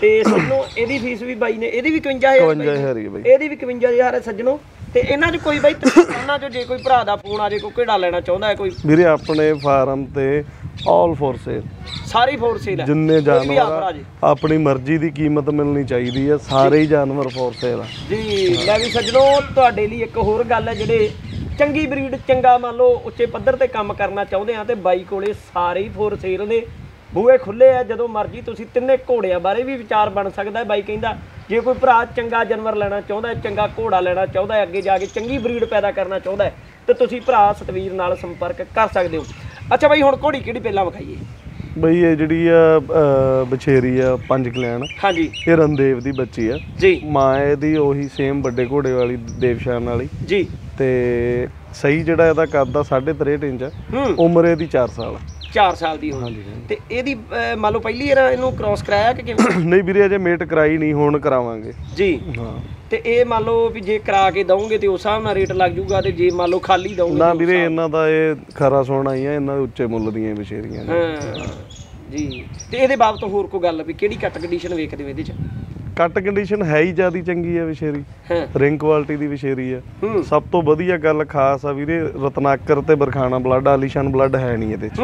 ਤੇ ਸੱਜਣੋ ਇਹਦੀ ਫੀਸ ਵੀ ਬਾਈ ਨੇ ਇਹਦੀ ਵੀ 51000 ਬਾਈ 51000 ਹੀ ਹੈ ਬਾਈ। ਇਹਦੀ ਵੀ 51000 ਹੈ ਸੱਜਣੋ। ਤੇ ਇਹਨਾਂ 'ਚ ਕੋਈ ਬਾਈ ਇਹਨਾਂ 'ਚ ਜੇ ਕੋਈ ਭਰਾ ਦਾ ਫੋਨ ਆ ਜੇ ਕੋਈ ਕਿਹੜਾ ਲੈਣਾ ਚਾਹੁੰਦਾ ਹੈ ਕੋਈ। ਵੀਰੇ ਆਪਣੇ ਫਾਰਮ ਤੇ ਆਲ ਫੋਰ ਸੇਲ ਸਾਰੀ ਫੋਰ ਸੇਲ ਹੈ। ਜਿੰਨੇ ਜਾਨਵਰ ਆਪਣੀ ਮਰਜ਼ੀ ਦੀ ਕੀਮਤ ਮਿਲਣੀ ਚਾਹੀਦੀ ਹੈ। ਸਾਰੇ ਹੀ ਜਾਨਵਰ ਫੋਰ ਸੇਲ ਆ। ਜੀ ਲੈ ਵੀ ਸੱਜਣੋ ਤੁਹਾਡੇ ਲਈ ਇੱਕ ਹੋਰ ਗੱਲ ਹੈ ਜਿਹੜੇ ਚੰਗੀ ਬਰੀਡ ਚੰਗਾ ਮੰਨ ਲਓ ਉੱਚੇ ਪੱਧਰ ਤੇ ਕੰਮ ਕਰਨਾ ਚਾਹੁੰਦੇ ਆ ਤੇ ਬਾਈ ਕੋਲੇ ਸਾਰੇ ਹੀ ਫੋਰ ਸੇਲ ਨੇ। ਬੂਹੇ ਖੁੱਲੇ ਆ ਜਦੋਂ ਮਰਜ਼ੀ ਤੁਸੀਂ ਤਿੰਨੇ ਘੋੜਿਆਂ ਬਾਰੇ ਵੀ ਵਿਚਾਰ ਬਣ ਸਕਦਾ ਬਾਈ ਕਹਿੰਦਾ ਜੇ ਕੋਈ ਭਰਾ ਚੰਗਾ ਜਾਨਵਰ ਲੈਣਾ ਚਾਹੁੰਦਾ ਹੈ ਚੰਗਾ ਘੋੜਾ ਲੈਣਾ ਚਾਹੁੰਦਾ ਹੈ ਅੱਗੇ ਜਾ ਕੇ ਚੰਗੀ ਬਰੀਡ ਪੈਦਾ ਕਰਨਾ ਚਾਹੁੰਦਾ ਹੈ ਤੇ ਤੁਸੀਂ ਭਰਾ ਸਤਵੀਰ ਨਾਲ ਸੰਪਰਕ ਕਰ ਸਕਦੇ ਹੋ। ਅੱਛਾ ਬਾਈ ਹੁਣ ਘੋੜੀ ਕਿਹੜੀ ਪਹਿਲਾਂ ਵਿਖਾਈਏ? ਬਈ ਇਹ ਜਿਹੜੀ ਆ ਬਛੇਰੀ ਆ ਪੰਜ ਕਲਿਆਣ। ਹਾਂਜੀ। ਇਹ ਰੰਦੇਵ ਦੀ ਬੱਚੀ ਆ। ਜੀ। ਮਾਂ ਇਹਦੀ ਉਹੀ ਸੇਮ ਵੱਡੇ ਘੋੜੇ ਵਾਲੀ ਦੇਵਸ਼ਾਨ ਵਾਲੀ। ਜੀ। ਤੇ ਸਹੀ ਜਿਹੜਾ ਇਹਦਾ ਕੱਦ ਆ 63 ਇੰਚ ਆ। ਉਮਰ ਇਹਦੀ 4 ਸਾਲ ਆ। 4 ਸਾਲ ਦੀ ਹੋ ਹਾਂਜੀ ਤੇ ਇਹਦੀ ਅਹ, ਮੰਨ ਲਓ ਪਹਿਲੀ ਵਾਰ ਇਹਨੂੰ ਕ੍ਰਾਸ ਕਰਾਇਆ ਕਿ ਕਿਵੇਂ? <coughs> ਨਹੀਂ ਵੀਰੇ ਅਜੇ ਮੇਟ ਕਰਾਈ ਨਹੀਂ ਹੁਣ ਕਰਾਵਾਂਗੇ। ਜੀ। ਹਾਂ। ਤੇ ਇਹ ਮੰਨ ਲਓ ਵੀ ਜੇ ਕਰਾ ਕੇ ਦਵੋਗੇ ਤੇ ਉਸ ਹਿਸਾਬ ਨਾਲ ਰੇਟ ਲੱਗ ਜਾਊਗਾ ਤੇ ਜੇ ਮੰਨ ਲਓ ਖਾਲੀ ਦਵੋਗੇ ਨਾ ਵੀਰੇ ਇਹਨਾਂ ਦਾ ਇਹ ਖਰਾ ਸੋਹਣਾ ਹੀ ਆ ਇਹਨਾਂ ਦੇ ਉੱਚੇ ਮੁੱਲ ਦੀਆਂ ਨੇ। ਹਾਂ। ਜੀ। ਤੇ ਇਹਦੇ ਬਾਬਤ ਹੋਰ ਕੋਈ ਗੱਲ ਵੀ ਕਿਹੜੀ ਕੱਟ ਕੰਡੀਸ਼ਨ ਵੇਖਦੇ ਹੋ ਇਹਦੇ ਚ? ਕੱਟ ਕੰਡੀਸ਼ਨ ਹੈ ਹੀ ਜਿਆਦੀ ਚੰਗੀ ਆ ਹਾਂ। ਰਿੰਗ ਕੁਆਲਿਟੀ ਦੀ ਬਛੇਰੀ ਆ ਹੂੰ। ਸਭ ਤੋਂ ਵਧੀਆ ਗੱਲ ਖਾਸ ਆ ਵੀਰੇ ਰਤਨਾਕਰ ਤੇ ਬਰਖਾਨਾ ਬਲੱਡ ਆਲੀਸ਼ਾਨ ਬਲੱਡ ਹੈ ਨਹੀਂ ਇਹਦੇ 'ਚ।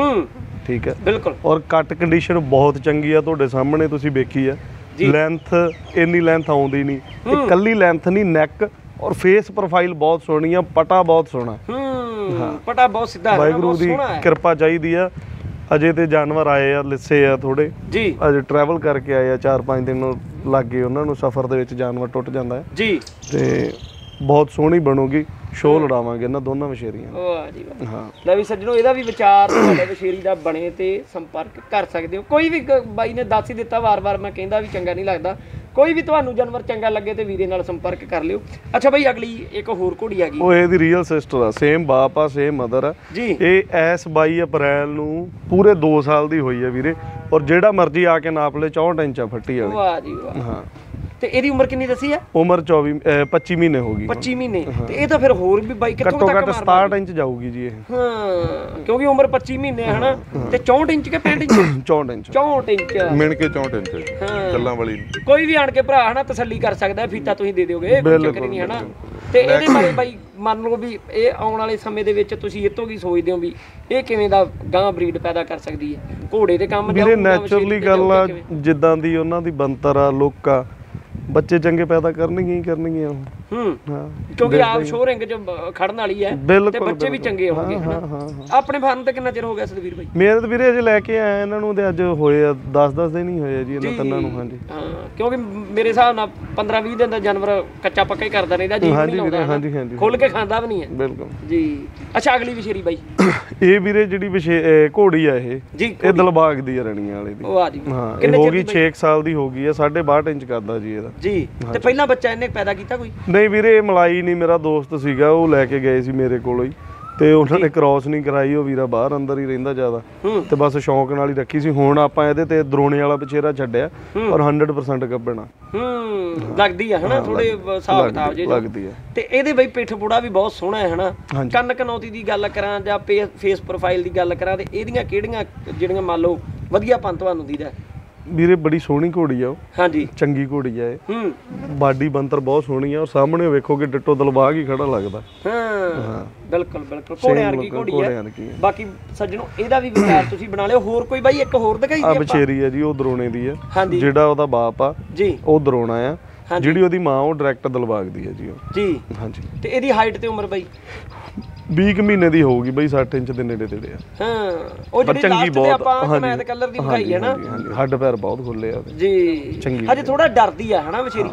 ਠੀਕ ਹੈ। ਬਿਲਕੁਲ। ਔਰ ਕੱਟ ਕੰਡੀਸ਼ਨ ਬਹੁਤ ਚੰਗੀ ਆ ਤੁਹਾਡੇ ਸਾਹਮਣੇ ਤੁਸੀਂ ਵੇਖੀ ਆ। ਲੈਂਥ ਇੰਨੀ ਲੈਂਥ ਆਉਂਦੀ ਨਹੀਂ। ਕੱਲੀ ਲੈਂਥ ਨਹੀਂ ਨੈਕ ਔਰ ਫੇਸ ਪ੍ਰੋਫਾਈਲ ਬਹੁਤ ਸੋਹਣੀ ਆ ਪਟਾ ਬਹੁਤ ਸੋਹਣਾ। ਹੂੰ। ਪਟਾ ਬਹੁਤ ਸਿੱਧਾ ਹੈ ਵਾਹਿਗੁਰੂ ਬਹੁਤ ਦੀ ਸੋਹਣਾ ਹੈ। ਕਿਰਪਾ ਚਾਹੀਦੀ ਆ। ਅਜੇ ਤੇ ਜਾਨਵਰ ਆਏ ਆ ਲਿੱਸੇ ਆ ਥੋੜੇ ਜੀ। ਅਜੇ ਟਰੈਵਲ ਕਰਕੇ ਆਏ ਆ 4-5 ਦਿਨ ਲੱਗ ਗਏ ਉਹਨਾਂ ਨੂੰ ਸਫ਼ਰ ਦੇ ਵਿੱਚ ਜਾਨਵਰ ਟੁੱਟ ਜਾਂਦਾ ਹੈ। ਜੀ। ਤੇ ਬਹੁਤ ਸੋਹਣੀ ਬਣੂਗੀ ਸ਼ੋਅ ਲੜਾਵਾਂਗੇ ਇਹਨਾਂ ਦੋਨਾਂ ਵਿਸ਼ੇਰੀਆਂ ਵਾਹ ਜੀ ਵਾਹ। ਹਾਂ। ਲੈ ਵੀ ਸੱਜਣੋ ਇਹਦਾ ਵੀ ਵਿਚਾਰ ਤੁਹਾਡੇ ਵਸ਼ੀਰੀ ਦਾ ਬਣੇ ਤੇ ਸੰਪਰਕ ਕਰ ਸਕਦੇ ਹੋ। ਕੋਈ ਵੀ ਬਾਈ ਨੇ ਦੱਸ ਹੀ ਦਿੱਤਾ ਵਾਰ-ਵਾਰ ਮੈਂ ਕਹਿੰਦਾ ਵੀ ਚੰਗਾ ਨਹੀਂ ਲੱਗਦਾ। ਕੋਈ ਵੀ ਤੁਹਾਨੂੰ ਜਾਨਵਰ ਚੰਗਾ ਲੱਗੇ ਤੇ ਵੀਰੇ ਨਾਲ ਸੰਪਰਕ ਕਰ ਲਿਓ। ਅੱਛਾ ਬਾਈ ਅਗਲੀ ਇੱਕ ਹੋਰ ਘੋੜੀ ਆ ਗਈ। ਉਹ ਇਹਦੀ ਰੀਅਲ ਸਿਸਟਰ ਆ ਸੇਮ ਬਾਪ ਆ ਸੇਮ ਮਦਰ ਆ। ਜੀ। ਇਹ ਐਸ 22 ਅਪ੍ਰੈਲ ਨੂੰ ਪੂਰੇ 2 ਸਾਲ ਦੀ ਹੋਈ ਹੈ ਵੀਰੇ। ਔਰ ਜਿਹੜਾ ਮਰਜ਼ੀ ਆ ਕੇ ਨਾਪ ਲੈ 64 ਇੰਚ ਆ ਫੱਟੀ ਵਾਲੀ। ਵਾਹ ਜੀ ਵਾਹ। ਹਾਂ। ਤੇ ਇਹਦੀ ਉਮਰ ਕਿੰਨੀ ਦੱਸੀ ਆ? ਉਮਰ 24 ਅਹ 25 ਮਹੀਨੇ ਹੋ ਗਈ। 25 ਮਹੀਨੇ। ਤੇ ਇਹ ਤਾਂ ਫਿਰ ਹੋਰ ਵੀ ਬਾਈ ਕਿੱਥੋਂ ਘੱਟੋ ਤੱਕ ਘੱਟ ਮਾਰਦਾ 67 ਇੰਚ ਜਾਊਗੀ ਜੀ ਇਹ। ਹਾਂ ਕਿਉਂਕਿ ਉਮਰ 25 ਮਹੀਨੇ ਹੈ ਹਨਾ? ਤੇ 64 ਇੰਚ ਕੇ 65 ਇੰਚ? <coughs> 64 ਇੰਚ। 64 ਇੰਚ। ਮਿਣ ਕੇ 64 ਇੰਚ। ਹਾਂ। ਚੱਲਾਂ ਵਾਲੀ। ਨੂੰ। ਕੋਈ ਵੀ ਆਣ ਕੇ ਭਰਾ ਹਨਾ ਤਸੱਲੀ ਕਰ ਸਕਦਾ ਹੈ, ਫੀਤਾ ਤੁਸੀਂ ਦੇ ਦਿਓਗੇ ਕੋਈ ਚੱਕਰ ਹੀ ਨਹੀਂ ਹਨਾ? ਤੇ ਇਹਦੇ ਬਾਰੇ ਬਾਈ ਮੰਨ ਲਓ ਵੀ ਇਹ ਆਉਣ ਵਾਲੇ ਸਮੇਂ ਦੇ ਵਿੱਚ ਤੁਸੀਂ ਇਹ ਤੋਂ ਕੀ ਸੋਚਦੇ ਹੋ ਵੀ ਇਹ ਕਿਵੇਂ ਦਾ ਗਾਂ ਬਰੀਡ ਪੈਦਾ ਕਰ ਸਕਦੀ ਹੈ? ਘੋੜੇ ਦੇ ਕੰਮ ਵੀਰੇ ਜਾਊਗਾ, ਨੈਚੁਰਲੀ ਤੇ ਗੱਲ ਆ ਜਾਊਗਾ ਕਿਵੇਂ? ਜਿੱਦਾਂ ਦੀ ਉਹਨਾਂ ਦੀ ਬੰਤਰ ਆ ਲੋਕ ਆ ਬੱਚੇ ਚੰਗੇ ਪੈਦਾ ਕਰਨਗੇ ਹੀ ਕਰਨਗੀਆਂ ਹੂੰ। ਹਾਂ। ਕਿਉਂਕਿ ਆਪ ਸ਼ੋਅ ਰਿੰਗ 'ਚ ਖੜਨ ਵਾਲੀ ਹੈ ਤੇ ਬੱਚੇ ਵੀ ਚੰਗੇ ਹੋਣਗੇ ਹਾਂ ਹਨਾ? ਹਾਂ ਹਾਂ। ਆਪਣੇ ਫਾਰਮ ਤੇ ਕਿੰਨਾ ਚਿਰ ਹੋ ਗਿਆ ਸਤਵੀਰ ਬਾਈ? ਮੇਰੇ ਤਾਂ ਵੀਰੇ ਅਜੇ ਲੈ ਕੇ ਆਇਆ ਇਹਨਾਂ ਨੂੰ ਤੇ ਅੱਜ ਹੋਏ ਆ 10-10 ਦਿਨ ਹੀ ਹੋਏ ਆ ਜੀ ਇਹਨਾਂ ਤਿੰਨਾਂ ਨੂੰ ਹਾਂਜੀ। ਹਾਂ ਕਿਉਂਕਿ ਮੇਰੇ ਹਿਸਾਬ ਨਾਲ 15-20 ਦਿਨ ਦਾ ਜਾਨਵਰ ਕੱਚਾ ਪੱਕਾ ਹੀ ਕਰਦਾ ਰਹਿੰਦਾ ਜੀ ਹਾਂਜੀ ਵੀਰੇ ਹਾਂਜੀ ਹਾਂਜੀ। ਖੁੱਲ ਕੇ ਖਾਂਦਾ ਵੀ ਨਹੀਂ ਹੈ। ਬਿਲਕੁਲ। ਜੀ। ਅੱਛਾ ਅਗਲੀ ਵਿਸ਼ੇਰੀ ਬਾਈ? <coughs> ਇਹ ਵੀਰੇ ਜਿਹੜੀ ਘੋੜੀ ਆ ਇਹ ਜੀ ਇਹ ਦਿਲਬਾਗ ਦੀ ਰਣੀਆਂ ਵਾਲੇ ਦੀ। ਵਾਹ ਜੀ। ਹਾਂ ਹੋ ਗਈ ਦੀ 6 ਸਾਲ ਦੀ ਹੋ ਗਈ ਆ 62 ਇੰਚ ਕਰਦਾ ਜੀ ਇਹਦਾ। ਜੀ ਤੇ ਪਹਿਲਾਂ ਬੱਚਾ ਇਹਨੇ ਪੈਦਾ ਕੀਤਾ ਕੋਈ? ਨਹੀਂ ਵੀਰੇ ਮਲਾਈ ਨਹੀਂ ਮੇਰਾ ਦੋਸਤ ਸੀਗਾ ਉਹ ਲੈ ਕੇ ਗਏ ਸੀ ਮੇਰੇ ਕੋਲੋਂ ਹੀ। ਤੇ ਉਹਨਾਂ ਨੇ ਕ੍ਰਾਸ ਨਹੀਂ ਕਰਾਈ ਉਹ ਵੀਰਾ ਬਾਹਰ ਅੰਦਰ ਹੀ ਰਹਿੰਦਾ ਜ਼ਿਆਦਾ। ਤੇ ਬਸ ਸ਼ੌਂਕ ਨਾਲ ਹੀ ਰੱਖੀ ਸੀ। ਹੁਣ ਆਪਾਂ ਇਹਦੇ ਤੇ ਦਰੋਣੇ ਵਾਲਾ ਬਛੇਰਾ ਛੱਡਿਆ ਔਰ 100% ਗੱਬਣਾ ਹੂੰ ਲੱਗਦੀ ਆ ਹਨਾ? ਥੋੜੇ ਹਿਸਾਬ ਕਿਤਾਬ ਜੇ ਲੱਗਦੀ ਹੈ ਤੇ ਇਹਦੇ ਬਈ ਪਿੱਠ ਪੂੜਾ ਵੀ ਬਹੁਤ ਸੋਹਣਾ ਹੈ ਹਨਾ। ਕੰਨ ਕਨੌਤੀ ਦੀ ਗੱਲ ਕਰਾਂ ਜਾਂ ਫੇਸ ਪ੍ਰੋਫਾਈਲ ਦੀ ਗੱਲ ਕਰਾਂ ਤੇ ਇਹਦੀਆਂ ਕਿਹੜੀਆਂ ਜਿਹੜੀਆਂ ਮੰਨ ਲਓ ਵਧੀਆ ਪੰਤ ਤੁਹਾਨੂੰ ਦੀਦਾ ਵੀਰੇ ਬੜੀ ਸੋਹਣੀ ਘੋੜੀ ਆ ਉਹ। ਹਾਂਜੀ। ਚੰਗੀ ਘੋੜੀ ਆ ਇਹ। ਹੂੰ। ਬਾਡੀ ਬੰਤਰ ਬਹੁਤ ਸੋਹਣੀ ਆ। ਔਰ ਸਾਹਮਣੇ ਵੇਖੋਗੇ ਡਿੱਟੋ ਦਿਲਬਾਗ ਹੀ ਖੜਾ ਲੱਗਦਾ। ਹਾਂ ਬਿਲਕੁਲ ਬਿਲਕੁਲ। ਘੋੜਿਆਂ ਵਰਗੀ ਘੋੜੀ ਹੈ ਬਾਕੀ ਸੱਜਣੋ ਇਹਦਾ ਵੀ ਵਿਚਾਰ ਤੁਸੀਂ ਬਣਾ ਲਿਓ। ਹੋਰ ਕੋਈ ਬਾਈ ਇੱਕ ਹੋਰ ਦਿਖਾਈ ਆ ਦੀ ਆਪਾਂ? ਬਛੇਰੀ ਆ ਜੀ ਉਹ ਦਰੋਣੇ ਦੀ ਆ। ਜਿਹੜਾ ਉਹਦਾ ਬਾਪ ਆ ਜੀ। ਉਹ ਦਰੋਣਾ ਆ। ਜਿਹੜੀ ਉਹਦੀ ਮਾਂ ਉਹ ਡਾਇਰੈਕਟ ਦਿਲਬਾਗ ਦੀ ਹੈ ਜੀ ਉਹ। ਜੀ। ਹਾਂਜੀ। ਤੇ ਇਹਦੀ ਹਾਈਟ ਤੇ ਉਮਰ ਬਾਈ? 20 ਕੁ ਮਹੀਨੇ ਦੀ ਹੋਊਗੀ ਬਈ 60 ਇੰਚ ਦੇ ਨੇੜੇ ਤੇੜੇ ਆ। ਹਾਂ ਉਹ ਜਿਹੜੀ ਚੰਗੀ ਤੇ ਬਹੁਤ ਆਪਾਂ ਹਾਂਜੀ, ਕਮੈਦ ਕਲਰ ਦੀ ਵਿਖਾਈ ਹੈ ਨਾ। ਹੱਡ ਪੈਰ ਬਹੁਤ ਖੁੱਲੇ ਆ ਜੀ। ਚੰਗੀ ਹਜੇ ਥੋੜਾ ਡਰਦੀ ਆ ਹਨਾ ਵਿਚੇਰੀ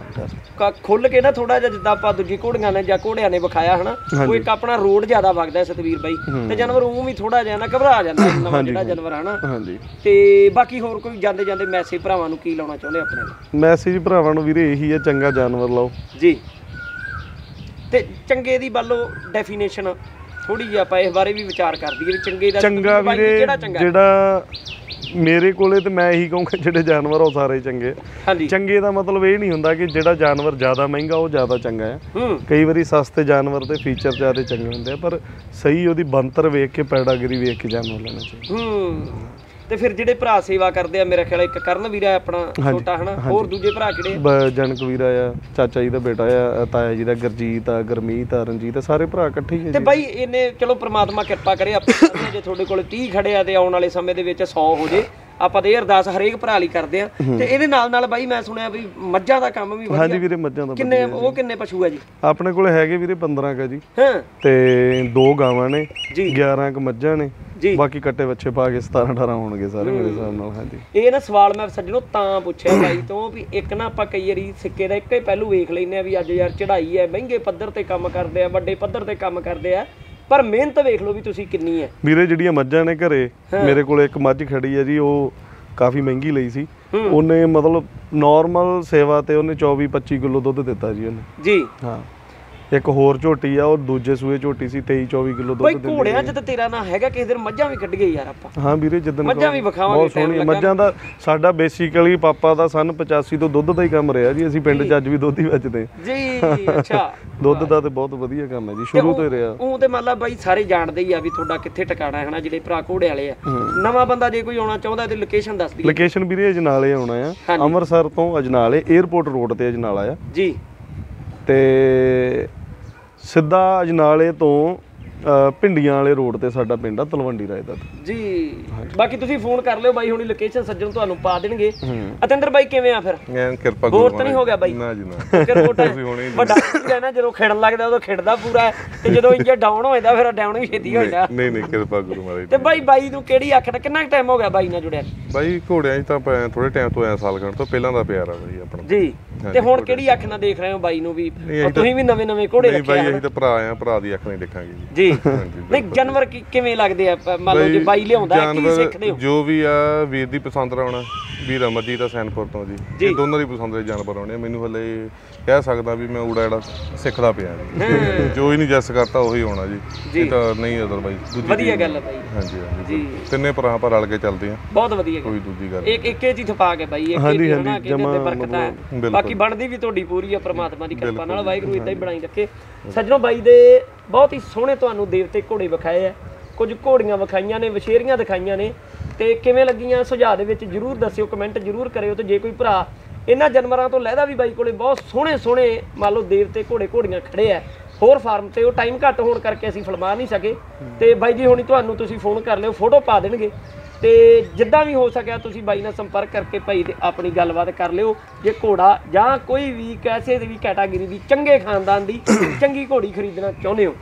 ਖੁੱਲ ਕੇ ਨਾ ਥੋੜਾ ਜਿਹਾ ਜਿੱਦਾਂ ਆਪਾਂ ਦੂਜੀ ਘੋੜੀਆਂ ਨੇ ਜਾਂ ਘੋੜਿਆਂ ਨੇ ਵਿਖਾਇਆ ਹਨਾ ਉਹ ਇੱਕ ਆਪਣਾ ਰੋਡ ਜ਼ਿਆਦਾ ਵਗਦਾ ਸਤਵੀਰ ਬਾਈ। ਤੇ ਜਾਨਵਰ ਉਹ ਵੀ ਥੋੜਾ ਜਿਹਾ ਨਾ ਘਬਰਾ ਜਾਂਦਾ ਨਵਾਂ ਜਿਹੜਾ ਜਾਨਵਰ ਹਨਾ। ਹਾਂਜੀ। ਤੇ ਬਾਕੀ ਹੋਰ ਕੋਈ ਜਾਂਦੇ ਜਾਂਦੇ ਮੈਸੇਜ ਭਰਾਵਾਂ ਨੂੰ ਕੀ ਲਾਉਣਾ ਚਾਹੁੰਦੇ ਆਪਣੇ? ਮੈਸੇਜ ਭਰਾਵਾਂ ਨੂੰ ਵੀਰੇ ਇਹੀ ਹੈ ਚੰਗਾ ਜਾਨਵਰ ਲਓ। ਜੀ। ਤੇ ਚੰਗੇ ਦੀ ਵੱਲੋਂ ਡੈਫੀਨੇਸ਼ਨ ਥੋੜੀ ਜਿਹੀ ਆਪਾਂ ਇਸ ਬਾਰੇ ਵੀ ਵਿਚਾਰ ਕਰ ਦਈਏ ਵੀ ਚੰਗੇ ਦਾ ਚੰਗਾ ਵੀਰੇ? ਜਿਹੜਾ ਮੇਰੇ ਕੋਲੇ ਤੇ ਮੈਂ ਇਹੀ ਕਹੂੰਗਾ ਜਿਹੜੇ ਜਾਨਵਰ ਉਹ ਸਾਰੇ ਚੰਗੇ। ਚੰਗੇ ਦਾ ਮਤਲਬ ਇਹ ਨਹੀਂ ਹੁੰਦਾ ਕਿ ਜਿਹੜਾ ਜਾਨਵਰ ਜ਼ਿਆਦਾ ਮਹਿੰਗਾ ਉਹ ਜ਼ਿਆਦਾ ਚੰਗਾ ਹੈ। ਹੂੰ। ਕਈ ਵਾਰੀ ਸਸਤੇ ਜਾਨਵਰ ਤੇ ਫੀਚਰ ਜ਼ਿਆਦਾ ਚੰਗੇ ਹੁੰਦੇ ਆ ਪਰ ਸਹੀ ਉਹਦੀ ਬੰਤਰ ਵੇਖ ਕੇ ਪੈਡਾਗਰੀ ਵੇਖ ਕੇ ਜਾਨਵਰ ਲੈਣਾ ਚਾਹੀਦਾ। ਹੂੰ। ਤੇ ਫਿਰ ਜਿਹੜੇ ਭਰਾ ਸੇਵਾ ਕਰਦੇ ਆ ਮੇਰਾ ਖਿਆਲ ਇੱਕ ਕਰਨ ਵੀਰਾ ਆਪਣਾ ਛੋਟਾ ਹਨਾ? ਹੋਰ ਦੂਜੇ ਭਰਾ ਕਿਹੜੇ ਜਨਕ ਵੀਰਾ ਆ ਚਾਚਾ ਜੀ ਦਾ ਬੇਟਾ ਆ ਤਾਇਆ ਜੀ ਦਾ ਗਰਜੀਤ ਆ ਗਰਮੀਤ ਆ ਰਣਜੀਤ ਆ ਸਾਰੇ ਭਰਾ ਇਕੱਠੇ ਹੀ ਆ ਤੇ ਬਾਈ ਇਹਨੇ ਚਲੋ ਪ੍ਰਮਾਤਮਾ ਕਿਰਪਾ ਕਰੇ ਆਪਾਂ ਜੇ ਤੁਹਾਡੇ ਕੋਲ 30 ਖੜੇ ਆ ਤੇ ਆਉਣ ਵਾਲੇ ਸਮੇਂ ਦੇ ਵਿੱਚ 100 ਹੋ ਜੇ। ਆਪਾਂ ਤੇ ਇਹ ਅਰਦਾਸ ਹਰੇਕ ਭਰਾ ਲਈ ਕਰਦੇ ਆ। ਤੇ ਇਹਦੇ ਨਾਲ ਨਾਲ ਬਾਈ ਮੈਂ ਸੁਣਿਆ ਵੀ ਮੱਝਾਂ ਦਾ ਕੰਮ ਵੀ ਹਾਂਜੀ ਵਧੀਆ। ਵੀਰੇ ਮੱਝਾਂ ਦਾ ਕਿੰਨੇ ਉਹ ਕਿੰਨੇ ਪਸ਼ੂ ਆ ਜੀ? ਆਪਣੇ ਕੋਲੇ ਹੈਗੇ ਵੀਰੇ 15 ਕਾ ਜੀ। ਹਾਂ। ਤੇ ਦੋ ਗਾਵਾਂ ਨੇ ਜੀ। 11 ਕ ਮੱਝਾਂ ਨੇ। ਜੀ। ਬਾਕੀ ਕੱਟੇ ਬੱਚੇ ਪਾ ਕੇ 17 18 ਹੋਣਗੇ ਸਾਰੇ ਮੇਰੇ ਹਿਸਾਬ ਨਾਲ ਹਾਂਜੀ। ਇਹ ਨਾ ਸਵਾਲ ਮੈਂ ਸੱਜਣੋ ਤਾਂ ਪੁੱਛਿਆ ਬਾਈ ਤੋਂ ਵੀ ਇੱਕ ਨਾ ਆਪਾਂ ਕਈ ਵਾਰੀ ਸਿੱਕੇ ਦਾ ਇੱਕੇ ਪਹਿਲੂ ਵੇਖ ਲੈਨੇ ਆ ਵੀ ਅੱਜ ਯਾਰ ਚੜ੍ਹਾਈ ਹੈ ਮਹਿੰਗੇ ਪੱਧਰ ਤੇ ਕੰਮ ਕਰਦੇ ਆ ਵੱਡੇ ਪੱਧਰ ਤੇ ਕੰਮ ਕਰਦੇ ਆ। ਪਰ ਮਿਹਨਤ ਵੇਖ ਲਓ ਵੀ ਤੁਸੀਂ ਕਿੰਨੀ ਹੈ। ਵੀਰੇ ਜਿਹੜੀਆਂ ਮੱਝਾਂ ਨੇ ਘਰੇ ਮੇਰੇ ਕੋਲ ਇੱਕ ਮੱਝ ਖੜੀ ਹੈ ਜੀ ਉਹ ਕਾਫੀ ਮਹਿੰਗੀ ਲਈ ਸੀ। ਉਹਨੇ ਮਤਲਬ ਨਾਰਮਲ ਸੇਵਾ ਤੇ ਉਹਨੇ 24 25 ਕਿਲੋ ਦੁੱਧ ਦਿੱਤਾ ਜੀ ਉਹਨੇ। ਜੀ। ਹਾਂ। ਇੱਕ ਹੋਰ ਝੋਟੀ ਆ ਉਹ ਦੂਜੇ ਸੂਏ ਝੋਟੀ ਸੀ 23 24 ਕਿਲੋ ਬਾਈ ਦੁੱਧ ਦਿੰਦੀ ਘੋੜਿਆਂ 'ਚ ਤਾਂ ਤੇਰਾ ਨਾਂ ਹੈਗਾ ਕਿਸੇ ਦਿਨ ਮੱਝਾਂ ਵੀ ਕੱਢ ਗਏ ਯਾਰ ਆਪਾਂ। ਹਾਂ ਵੀਰੇ ਜਿੱਦਣ ਮੱਝਾਂ ਵੀ ਵਿਖਾਵਾਂਗੇ, ਬਹੁਤ ਸੋਹਣੀ। ਮੱਝਾਂ ਦਾ ਸਾਡਾ ਬੇਸਿਕਲੀ ਪਾਪਾ ਦਾ ਸਨ 85 ਤੋਂ ਦੁੱਧ ਦਾ ਹੀ ਕੰਮ ਰਿਹਾ ਜੀ ਅਸੀਂ ਪਿੰਡ 'ਚ ਅੱਜ ਵੀ ਦੁੱਧ ਹੀ ਵੇਚਦੇ ਜੀ ਅੱਛਾ। <laughs> ਦੁੱਧ ਦਾ ਤੇ ਬਹੁਤ ਵਧੀਆ ਕੰਮ ਹੈ ਜੀ ਸ਼ੁਰੂ ਤੋਂ ਹੀ ਰਿਹਾ। ਉਹ ਤੇ ਮੰਨ ਲਾ ਬਾਈ ਸਾਰੇ ਜਾਣਦੇ ਹੀ ਆ ਵੀ ਤੁਹਾਡਾ ਕਿੱਥੇ ਟਿਕਾਣਾ ਹੈ ਹਨਾ ਜਿਹੜੇ ਭਰਾ ਘੋੜੇ ਵਾਲੇ ਆ। ਨਵਾਂ ਬੰਦਾ ਜੇ ਕੋਈ ਆਉਣਾ ਚਾਹੁੰਦਾ ਤੇ ਲੋਕੇਸ਼ਨ ਦੱਸ ਦਈਏ। ਲੋਕੇਸ਼ਨ ਵੀਰੇ ਅਜਨਾਲੇ ਆਉਣਾ ਆ। ਅੰਮ੍ਰਿਤਸਰ ਤੋਂ ਅਜਨਾਲੇ 에ਅਰਪੋਰਟ ਰੋਡ ਤੇ ਅਜਨਾਲਾ ਆ। ਜੀ। ਤੇ ਸਿੱਧਾ ਅਜਨਾਲੇ ਤੋਂ ਅ, ਭਿੰਡੀਆਂ ਵਾਲੇ ਰੋਡ ਤੇ ਸਾਡਾ ਪਿੰਡ ਆ ਤਲਵੰਡੀ ਰਾਏ ਦਾ। ਜੀ ਬਾਕੀ ਤੁਸੀਂ ਫੋਨ ਕਰ ਲਿਓ ਬਾਈ ਹੁਣੀ ਲੋਕੇਸ਼ਨ ਸੱਜਣ ਤੁਹਾਨੂੰ ਪਾ ਦੇਣਗੇ। ਅਤਿੰਦਰ ਬਾਈ ਕਿਵੇਂ ਆ ਫਿਰ? ਕਿਰਪਾ ਗੁਰੂ ਤਾਂ ਨਹੀਂ ਹੋ ਗਿਆ ਬਾਈ? ਨਾ ਜੀ ਨਾ। ਕਿ ਰਿਪੋਰਟ ਤੁਸੀਂ ਹੁਣੇ ਹੀ ਵੱਡਾ ਹੁੰਦਾ ਨਾ ਜਦੋਂ ਖੇਡਣ ਲੱਗਦਾ ਉਦੋਂ ਖੇਡਦਾ ਪੂਰਾ। ਹੈ, ਤੇ ਜਦੋਂ ਇੰਜਰ ਡਾਊਨ ਹੋ ਜਾਂਦਾ ਫਿਰ ਡਾਊਨ ਵੀ ਛੇਤੀ ਹੋ ਜਾਂਦਾ। ਨਹੀਂ ਨਹੀਂ ਕਿਰਪਾ ਗੁਰੂ ਮਹਾਰਾਜ ਤੇ ਬਾਈ ਬਾਈ ਨੂੰ ਕਿਹੜੀ ਆਖਣਾ ਕਿੰਨਾ ਟਾਈਮ ਹੋ ਗਿਆ ਬਾਈ ਨਾਲ ਜੁੜਿਆ? ਬਾਈ ਘੋੜਿਆਂ 'ਚ ਤਾਂ ਥੋੜੇ ਟਾਈਮ ਤੋਂ ਐ ਸਾਲ ਖੰਡ ਤੋਂ ਪਹਿਲਾਂ ਦਾ ਪਿਆਰ ਆ ਬਾਈ ਆਪਣਾ। ਜੀ। ਤੇ ਹੁਣ ਕਿਹੜੀ ਅੱਖ ਨਾਲ ਦੇਖ ਰਹੇ ਹੋ ਬਾਈ ਨੂੰ ਵੀ? ਤੁਸੀਂ ਵੀ ਨਵੇਂ ਨਵੇਂ ਘੋੜੇ ਨਹੀਂ ਰੱਖੇ ਬਾਈ ਆ। ਅਸੀਂ ਤਾਂ ਭਰਾ ਆ ਭਰਾ ਦੀ ਅੱਖ ਨਹੀਂ ਦੇਖਾਂਗੇ ਜੀ। ਜੀ। ਨਹੀਂ ਜਾਨਵਰ ਕਿਵੇਂ ਲੱਗਦੇ ਆ? ਮੰਨ ਲਓ ਜੇ ਬਾਈ ਲਿਆਉਂਦਾ ਹੈ, ਕੀ ਸਿੱਖਦੇ ਹੋ? ਜੋ ਵੀ ਆ ਵੀਰ ਦੀ ਪਸੰਦ ਰਾਉਣਾ ਵੀਰ ਅਮਰਜੀਤ ਦਾ ਸੈਨਪੁਰ ਤੋਂ ਜੀ। ਇਹ ਦੋਨਾਂ ਦੀ ਪਸੰਦ ਦੇ ਜਾਨਵਰ ਆਉਣੇ ਆ। ਮੈਨੂੰ ਹਲੇ ਕਹਿ ਸਕਦਾ ਵੀ ਮੈਂ ਊੜਾ ਜਿਹੜਾ ਸਿੱਖਦਾ ਪਿਆ ਜੀ। ਜੋ ਹੀ ਨਹੀਂ ਜੱਸ ਕਰਤਾ ਉਹੀ ਹੋਣਾ ਜੀ। ਇਹ ਤਾਂ ਨਹੀਂ ਅਦਰਵਾਈਜ਼ ਦੂਜੀ ਵਧੀਆ ਗੱਲ ਹੈ ਬਾਈ। ਹਾਂਜੀ ਹਾਂਜੀ। ਜੀ। ਤਿੰਨੇ ਭਰਾ ਪਰ ਰਲ ਕੇ ਚੱਲਦੇ ਆ। ਬਹੁਤ ਵਧੀਆ ਕੋਈ ਦੂਜੀ ਗੱਲ ਇੱਕ ਇੱਕੇ ਚੀਜ਼ ਥਪਾ ਕੇ ਬਾਈ ਇੱਕ ਹੀ ਕਿ ਜਮਾਂ ਬਰਕਤਾਂ ਹੈ ਬਿਲਕੁਲ। ਬਾਕੀ ਬਣਦੀ ਵੀ ਤੁਹਾਡੀ ਪੂਰੀ ਆ ਪ੍ਰਮਾਤਮਾ ਦੀ ਕਿਰਪਾ ਨਾਲ ਵਾਹਿਗੁਰੂ ਇਦਾਂ ਹੀ ਬਣਾਈ ਰੱਖੇ। ਸੱਜਣੋ ਬਾਈ ਦੇ ਬਹੁਤ ਹੀ ਸੋਹਣੇ ਤੁਹਾਨੂੰ ਦੇਵਤੇ ਘੋੜੇ ਵਿਖਾਏ ਆ। ਕੁਝ ਘੋੜੀਆਂ ਵਿਖਾਈਆਂ ਨੇ ਵਿਸ਼ੇਰੀਆਂ ਦਿਖਾਈਆਂ ਨੇ। ਤੇ ਕਿਵੇਂ ਲੱਗੀਆਂ ਸੁਝਾਅ ਦੇ ਵਿੱਚ ਜਰੂਰ ਦੱਸਿਓ ਕਮੈਂਟ ਜਰੂਰ ਕਰਿਓ। ਤੇ ਜੇ ਕੋਈ ਭਰਾ ਇਹਨਾਂ ਜਾਨਵਰਾਂ ਤੋਂ ਲੈਦਾ ਵੀ ਬਾਈ ਕੋਲੇ ਬਹੁਤ ਸੋਹਣੇ ਸੋਹਣੇ ਮੰਨ ਲਓ ਦੇਵਤੇ ਘੋੜੇ ਘੋੜੀਆਂ ਖੜੇ ਆ ਹੋਰ ਫਾਰਮ ਤੇ ਉਹ ਟਾਈਮ ਘੱਟ ਹੋਣ ਕਰਕੇ ਅਸੀਂ ਫਿਲਮਾ ਨਹੀਂ ਸਕੇ। ਤੇ ਬਾਈ ਜੀ ਹੁਣੀ ਤੁਹਾਨੂੰ ਤੁਸੀਂ ਫੋਨ ਕਰ ਲਿਓ ਫੋਟੋ ਪਾ ਦੇਣਗੇ। ਤੇ ਜਿੱਦਾਂ ਵੀ ਹੋ ਸਕਿਆ ਤੁਸੀਂ ਬਾਈ ਨਾਲ ਸੰਪਰਕ ਕਰਕੇ ਭਾਈ ਤੇ ਆਪਣੀ ਗੱਲਬਾਤ ਕਰ ਲਿਓ। ਜੇ ਘੋੜਾ ਜਾਂ ਕੋਈ ਵੀ ਕਿਸੇ ਦੀ ਵੀ ਕੈਟਾਗਰੀ ਦੀ ਚੰਗੇ ਖਾਨਦਾਨ ਦੀ <coughs> ਚੰਗੀ ਘੋੜੀ ਖਰੀਦਣਾ ਚਾਹੁੰਦੇ ਹੋ।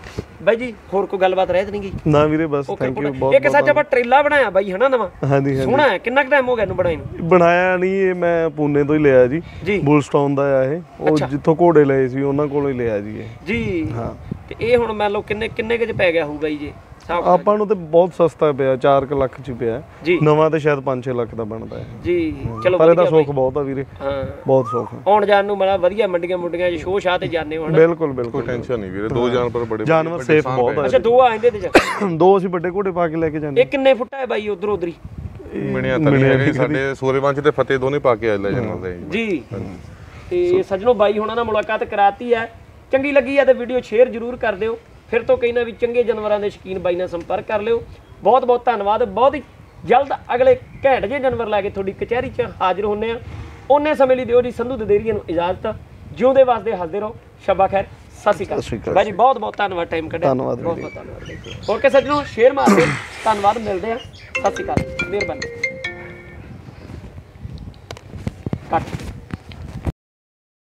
ਬਾਈ ਜੀ ਹੋਰ ਕੋਈ ਗੱਲਬਾਤ ਰਹਿ ਤਾਂ ਨਹੀਂ ਗਈ? ਨਾ ਵੀਰੇ ਬਸ ਥੈਂਕ ਯੂ ਬਹੁਤ ਇੱਕ ਸੱਚ ਆਪਾਂ ਟ੍ਰੇਲਾ ਬਣਾਇਆ ਬਾਈ ਹਨਾ ਨਵਾਂ? ਹਾਂਜੀ ਹਾਂਜੀ। ਸੋਹਣਾ ਹੈ ਕਿੰਨਾ ਕੁ ਟਾਈਮ ਹੋ ਗਿਆ ਇਹਨੂੰ ਬਣਾਏ ਨੂੰ? ਬਣਾਇਆ ਨਹੀਂ ਇਹ ਮੈਂ ਪੂਨੇ ਤੋਂ ਹੀ ਲਿਆ ਜੀ। ਬੁਲਸਟਾਊਨ ਦਾ ਆ ਇਹ। ਉਹ ਜਿੱਥੋਂ ਘੋੜੇ ਲਏ ਸੀ ਉਹਨਾਂ ਕੋਲੋਂ ਹੀ ਲਿਆ ਜੀ ਇਹ। ਜੀ। ਹਾਂ। ਤੇ ਇਹ ਹੁਣ ਮੰਨ ਲਓ ਕਿੰਨੇ ਕਿੰਨੇ ਕੁ ਚ ਪੈ ਗਿਆ ਹੋਊਗਾ ਜੀ? ਆਪਾਂ ਨੂੰ ਤੇ ਬਹੁਤ ਸਸਤਾ ਪਿਆ 4 ਲੱਖ ਚ ਪਿਆ। ਨਵਾਂ ਤੇ ਸ਼ਾਇਦ 5-6 ਲੱਖ ਦਾ ਬਣਦਾ ਹੈ। ਜੀ ਚਲੋ ਪਰ ਇਹਦਾ ਸੁੱਖ ਬਹੁਤ ਆ ਵੀਰੇ। ਹਾਂ। ਬਹੁਤ ਸੁੱਖ ਆ। ਆਉਣ ਜਾਣ ਨੂੰ ਬੜਾ ਵਧੀਆ ਮੰਡੀਆਂ ਮੁੰਡੀਆਂ 'ਚ ਸ਼ੋਅ ਸ਼ਾਹ ਤੇ ਜਾਂਦੇ ਹੋ ਹਨਾ? ਬਿਲਕੁਲ ਬਿਲਕੁਲ। ਟੈਨਸ਼ਨ ਨਹੀਂ ਵੀਰੇ ਦੋ ਜਾਨਵਰ ਬੜੇ ਜਾਨਵਰ ਸੇਫ ਬਹੁਤ ਅੱਛਾ ਦੋ ਆ ਇਹਦੇ ਤੇ ਆ <coughs> ਦੋ ਅਸੀਂ ਵੱਡੇ ਘੋੜੇ ਪਾ ਕੇ ਲੈ ਕੇ ਜਾਂਦੇ। ਇਹ ਕਿੰਨੇ ਫੁੱਟ ਹੈ ਬਾਈ ਉਧਰ ਉਧਰੀ? ਮਿਣਿਆ ਤਾਂ ਨਹੀਂ ਹੈਗੇ ਸਾਡੇ ਸੂਰੇਵੰਸ਼ ਤੇ ਫਤਿਹ ਦੋਨੇ ਪਾ ਕੇ ਆ ਲੈ ਜਾਂਦੇ ਜੀ। ਜੀ। ਤੇ ਸੱਜਣੋ ਬਾਈ ਹੁਣਾਂ ਨਾਲ ਮੁਲਾਕਾਤ ਕਰਾਤੀ ਹੈ। ਚੰਗੀ ਲੱਗੀ ਹੈ ਤੇ ਵੀਡੀਓ ਸ਼ੇਅਰ ਜ਼ਰੂਰ ਕਰ ਦਿਓ। ਫਿਰ ਤੋਂ ਕਹਿਣਾ ਵੀ ਚੰਗੇ ਜਾਨਵਰਾਂ ਦੇ ਸ਼ੌਕੀਨ ਬਾਈ ਨਾਲ ਸੰਪਰਕ ਕਰ ਲਿਓ। ਬਹੁਤ ਬਹੁਤ ਧੰਨਵਾਦ। ਬਹੁਤ ਹੀ ਜਲਦ ਅਗਲੇ ਘੈਂਟ ਜਿਹੇ ਜਾਨਵਰ ਲੈ ਕੇ ਤੁਹਾਡੀ ਕਚਹਿਰੀ 'ਚ ਹਾਜ਼ਰ ਹੁੰਨੇ ਆ। ਉਹਨੇ ਸਮੇਂ ਲਈ ਦਿਓ ਜੀ ਸੰਧੂ ਦਦੇਰੀਆ ਨੂੰ ਇਜਾਜ਼ਤ। ਜਿਉਂਦੇ ਵਾਸਤੇ ਹੱਸਦੇ ਰਹੋ। ਸ਼ਬਾ ਖੈਰ। ਸਤਿ ਸ਼੍ਰੀ ਅਕਾਲ। ਅਕਾਲ ਬਾਈ ਜੀ ਬਹੁਤ ਬਹੁਤ ਧੰਨਵਾਦ ਟਾਈਮ ਕੱਢਿਆ। ਧੰਨਵਾਦ ਬਹੁਤ ਬਹੁਤ ਧੰਨਵਾਦ ਹੋਰ ਕੇ ਸੱਜਣੋ ਸ਼ੇਅਰ ਮਾਰ ਦਿਓ ਧੰਨਵਾਦ ਮਿਲਦੇ ਆ ਸਤਿ ਸ਼੍ਰੀ ਅਕਾਲ। ਮਿਹਰਬਾਨੀ। ਕੱਟ।